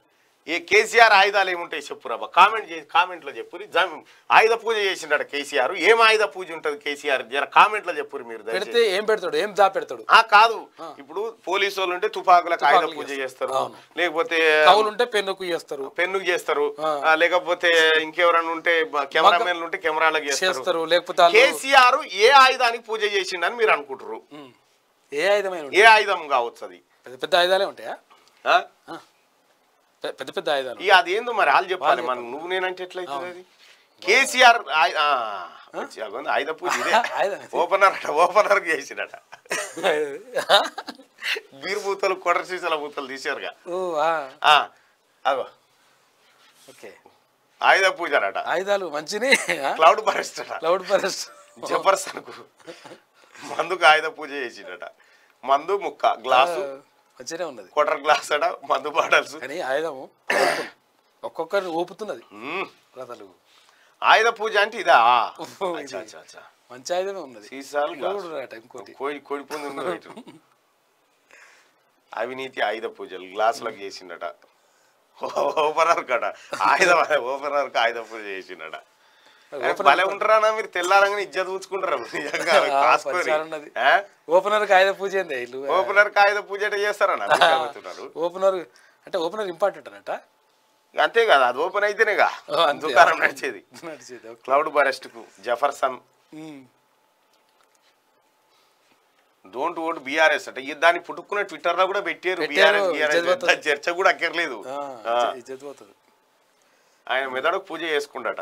S1: ఈ కేసీఆర్ ఆయుధాలు ఏముంటాయి చెప్పురాబా కామెంట్ చేసి కామెంట్లో చెప్పురి జమ్ ఆయుధ పూజ చేసిండట కేసీఆర్. ఏం ఆయుధ పూజ ఉంటుంది కేసీఆర్? జర కామెంట్లో చెప్పురి మీరు.
S2: పెడితే ఏం పెడతాడు? ఏం దా పెడతాడు?
S1: ఆ కాదు. ఇప్పుడు పోలీసు వాళ్ళు ఉంటే తుపాకులకు ఆయుధ పూజ
S2: చేస్తారు.
S1: లేకపోతే
S2: కవులుంటే పెన్నుకు చేస్తారు.
S1: పెన్నుకు చేస్తారు. లేకపోతే ఇంకెవరైనా ఉంటే కెమెరామెన్లు ఉంటే కెమెరాలకు చేస్తారు.
S2: చేస్తారు. లేకపోతే
S1: కేసీఆర్ ఏ ఆయుధానికి పూజ చేసిండని మీరు అనుకుంటారు.
S2: ఏ ఆయుధమైన
S1: ఏ ఆయుధం కావచ్చు అది
S2: పెద్ద పెద్ద ఆయుధాలే ఉంటాయా? పెద్ద పెద్ద ఆయుధాలు.
S1: ఇక అదేందో మరి వాళ్ళు చెప్పాలి. మనం నువ్వు నేనంటే ఎట్లయితుంది అది? కేసీఆర్ ఆయుధ పూజ ఇదే. *laughs* ఓపెనర్ అట ఓపెనర్ చేసినట. *laughs* బీర్ బూతలు కొడర సీసాల బూతలు తీసారుగా అగో.
S2: ఓకే.
S1: ఆయుధ పూజ అట
S2: ఆయుధాలు మంచిని
S1: క్లౌడ్ బరెస్ట్ అట.
S2: Cloud forest.
S1: జబర్సన్కు. మందుకు ఆయుధ పూజ చేసిండట మందు ముక్క గ్లాసు.
S2: మంచిగానే ఉన్నది.
S1: క్వార్టర్ గ్లాస్ అట మందు బాటల్స్
S2: కానీ ఆయుధము ఒక్కొక్కరిని ఊపుతున్నది. రథలు
S1: ఆయుధ పూజ అంటే ఇదా.
S2: మంచి ఆయుధమే ఉన్నది.
S1: సీసాలు కోడి కోడి బయట. అవినీతి ఆయుధ పూజలు. గ్లాసులకు చేసిండట. ఓపెనర్ కట ఆయుధ ఓపెనర్ ఆయుధ పూజ చేసిండట. భలే ఉంటారా మీరు తెల్లారంగా ఇజ్జత్. *laughs*
S2: ఆ? ఓపెనర్కి ఆయుధ పూజ
S1: ఓపెనర్ ఆయుధ పూజ చేస్తారన్న
S2: ఓపెనర్ అంటే ఓపెనర్ ఇంపార్టెంట్ అనట
S1: అంతే కదా అది ఓపెన్ అయితేనేగా. దుకాణం నడిచేది. క్లౌడ్ బరెస్ట్కు జఫర్సన్. డోంట్ ఓట్ బీఆర్ఎస్ అంటే దాన్ని పుట్టుకున్న ట్విట్టర్లో కూడా పెట్టారు. బీఆర్ఎస్. బీఆర్ఎస్ చర్చ కూడా అక్కర్లేదు. ఆయన మెదడుకు పూజ చేసుకుండట.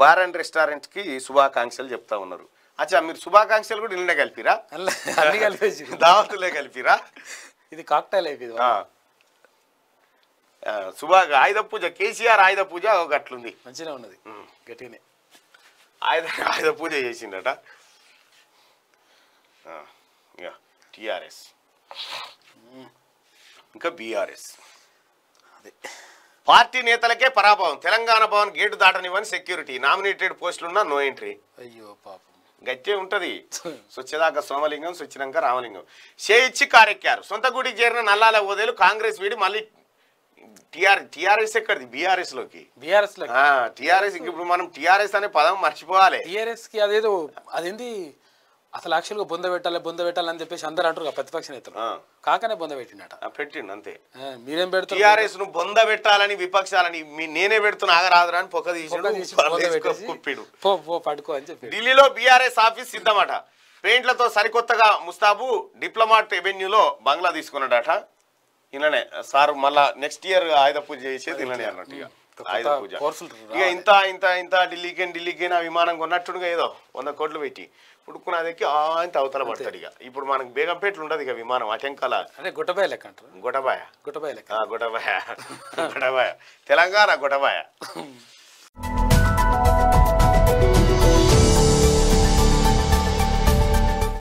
S1: బార్ అండ్ రెస్టారెంట్కి శుభాకాంక్షలు చెప్తా ఉన్నారు. అచ్చా మీరు శుభాకాంక్షలు కూడా నిన్నే కలిపిరా?
S2: అన్ని కలిపేసి.
S1: దావతులే కలిపిరా?
S2: ఇది కాక్టైల్ అయిపోయింది.
S1: శుభా ఆయుధ పూజ కేసీఆర్ ఆయుధ పూజ ఒక అట్లుంది
S2: మంచిగా ఉన్నది గట్టిగానే.
S1: ఆయుధ ఆయుధ పూజ చేసిండట. టిఆర్ఎస్. ఇంకా బీఆర్ఎస్. పార్టీ నేతలకే పరాభవం. తెలంగాణ భవన్ గేటు దాటనివ్వని సెక్యూరిటీ. నామినేటెడ్ పోస్టులున్నా నో ఎంట్రీ.
S2: అయ్యో పాపం.
S1: గట్టే ఉంటది. స్వచ్ఛదాకా సోమలింగం స్వచ్చినాక రామలింగం. షే ఇచ్చి కారెక్కారు. సొంత గుడికి చేరిన నల్లాల ఓదేలు కాంగ్రెస్ వీడి మళ్ళీ టిఆర్ టిఆర్ఎస్ ఎక్కడిది? బీఆర్ఎస్లోకి
S2: బీఆర్ఎస్
S1: టిఆర్ఎస్ ఇప్పుడు మనం టిఆర్ఎస్ అనే పదం మర్చిపోవాలి.
S2: టీఆర్ఎస్కి అదేదో అదేంది? అసలు యాక్చువల్గా బొంద పెట్టాలి బొంద పెట్టాలి అని చెప్పేసి అందరు అంటారు ప్రతిపక్ష నేతలు. కాకనే బొంద పెట్టిండట.
S1: పెట్టిండు అంతే.
S2: మీరేం పెడతారు
S1: టిఆర్ఎస్ను బొంద పెట్టాలని విపక్షాలని నేనే పెడుతున్నా ఆగరాదురా అని పొక్క
S2: తీసి పో పడుకో అని చెప్పి
S1: ఢిల్లీలో బీఆర్ఎస్ ఆఫీస్ సిద్ధమట. పెయింట్లతో సరికొత్తగా ముస్తాబు డిప్లొమాట్ ఎవెన్యూలో బంగ్లా తీసుకున్నాడట. ఇలానే సార్ మళ్ళా నెక్స్ట్ ఇయర్ ఆయుధ పూజ చేసేది ఇలానే అన్నట్టు ఇక. ఆయుధ పూజ. ఇక ఇంత ఇంత ఇంత ఢిల్లీకి ఢిల్లీకి విమానం కొన్నట్టుగా ఏదో వంద కోట్లు పెట్టి. పుడుకున్నదకి ఆ ఇంత అవతల పడతాడు ఇక. ఇప్పుడు మనకు బేగంపేట్లు ఉండదు ఇక విమానం అటెంకాల
S2: అంటే గుట్టబాయ్ లెక్క అంటారు.
S1: గొడబాయ
S2: గుట్టబాయ్ లెక్క.
S1: ఆ, గొడబాయ గొడబాయ తెలంగాణ గొడబాయ *laughs*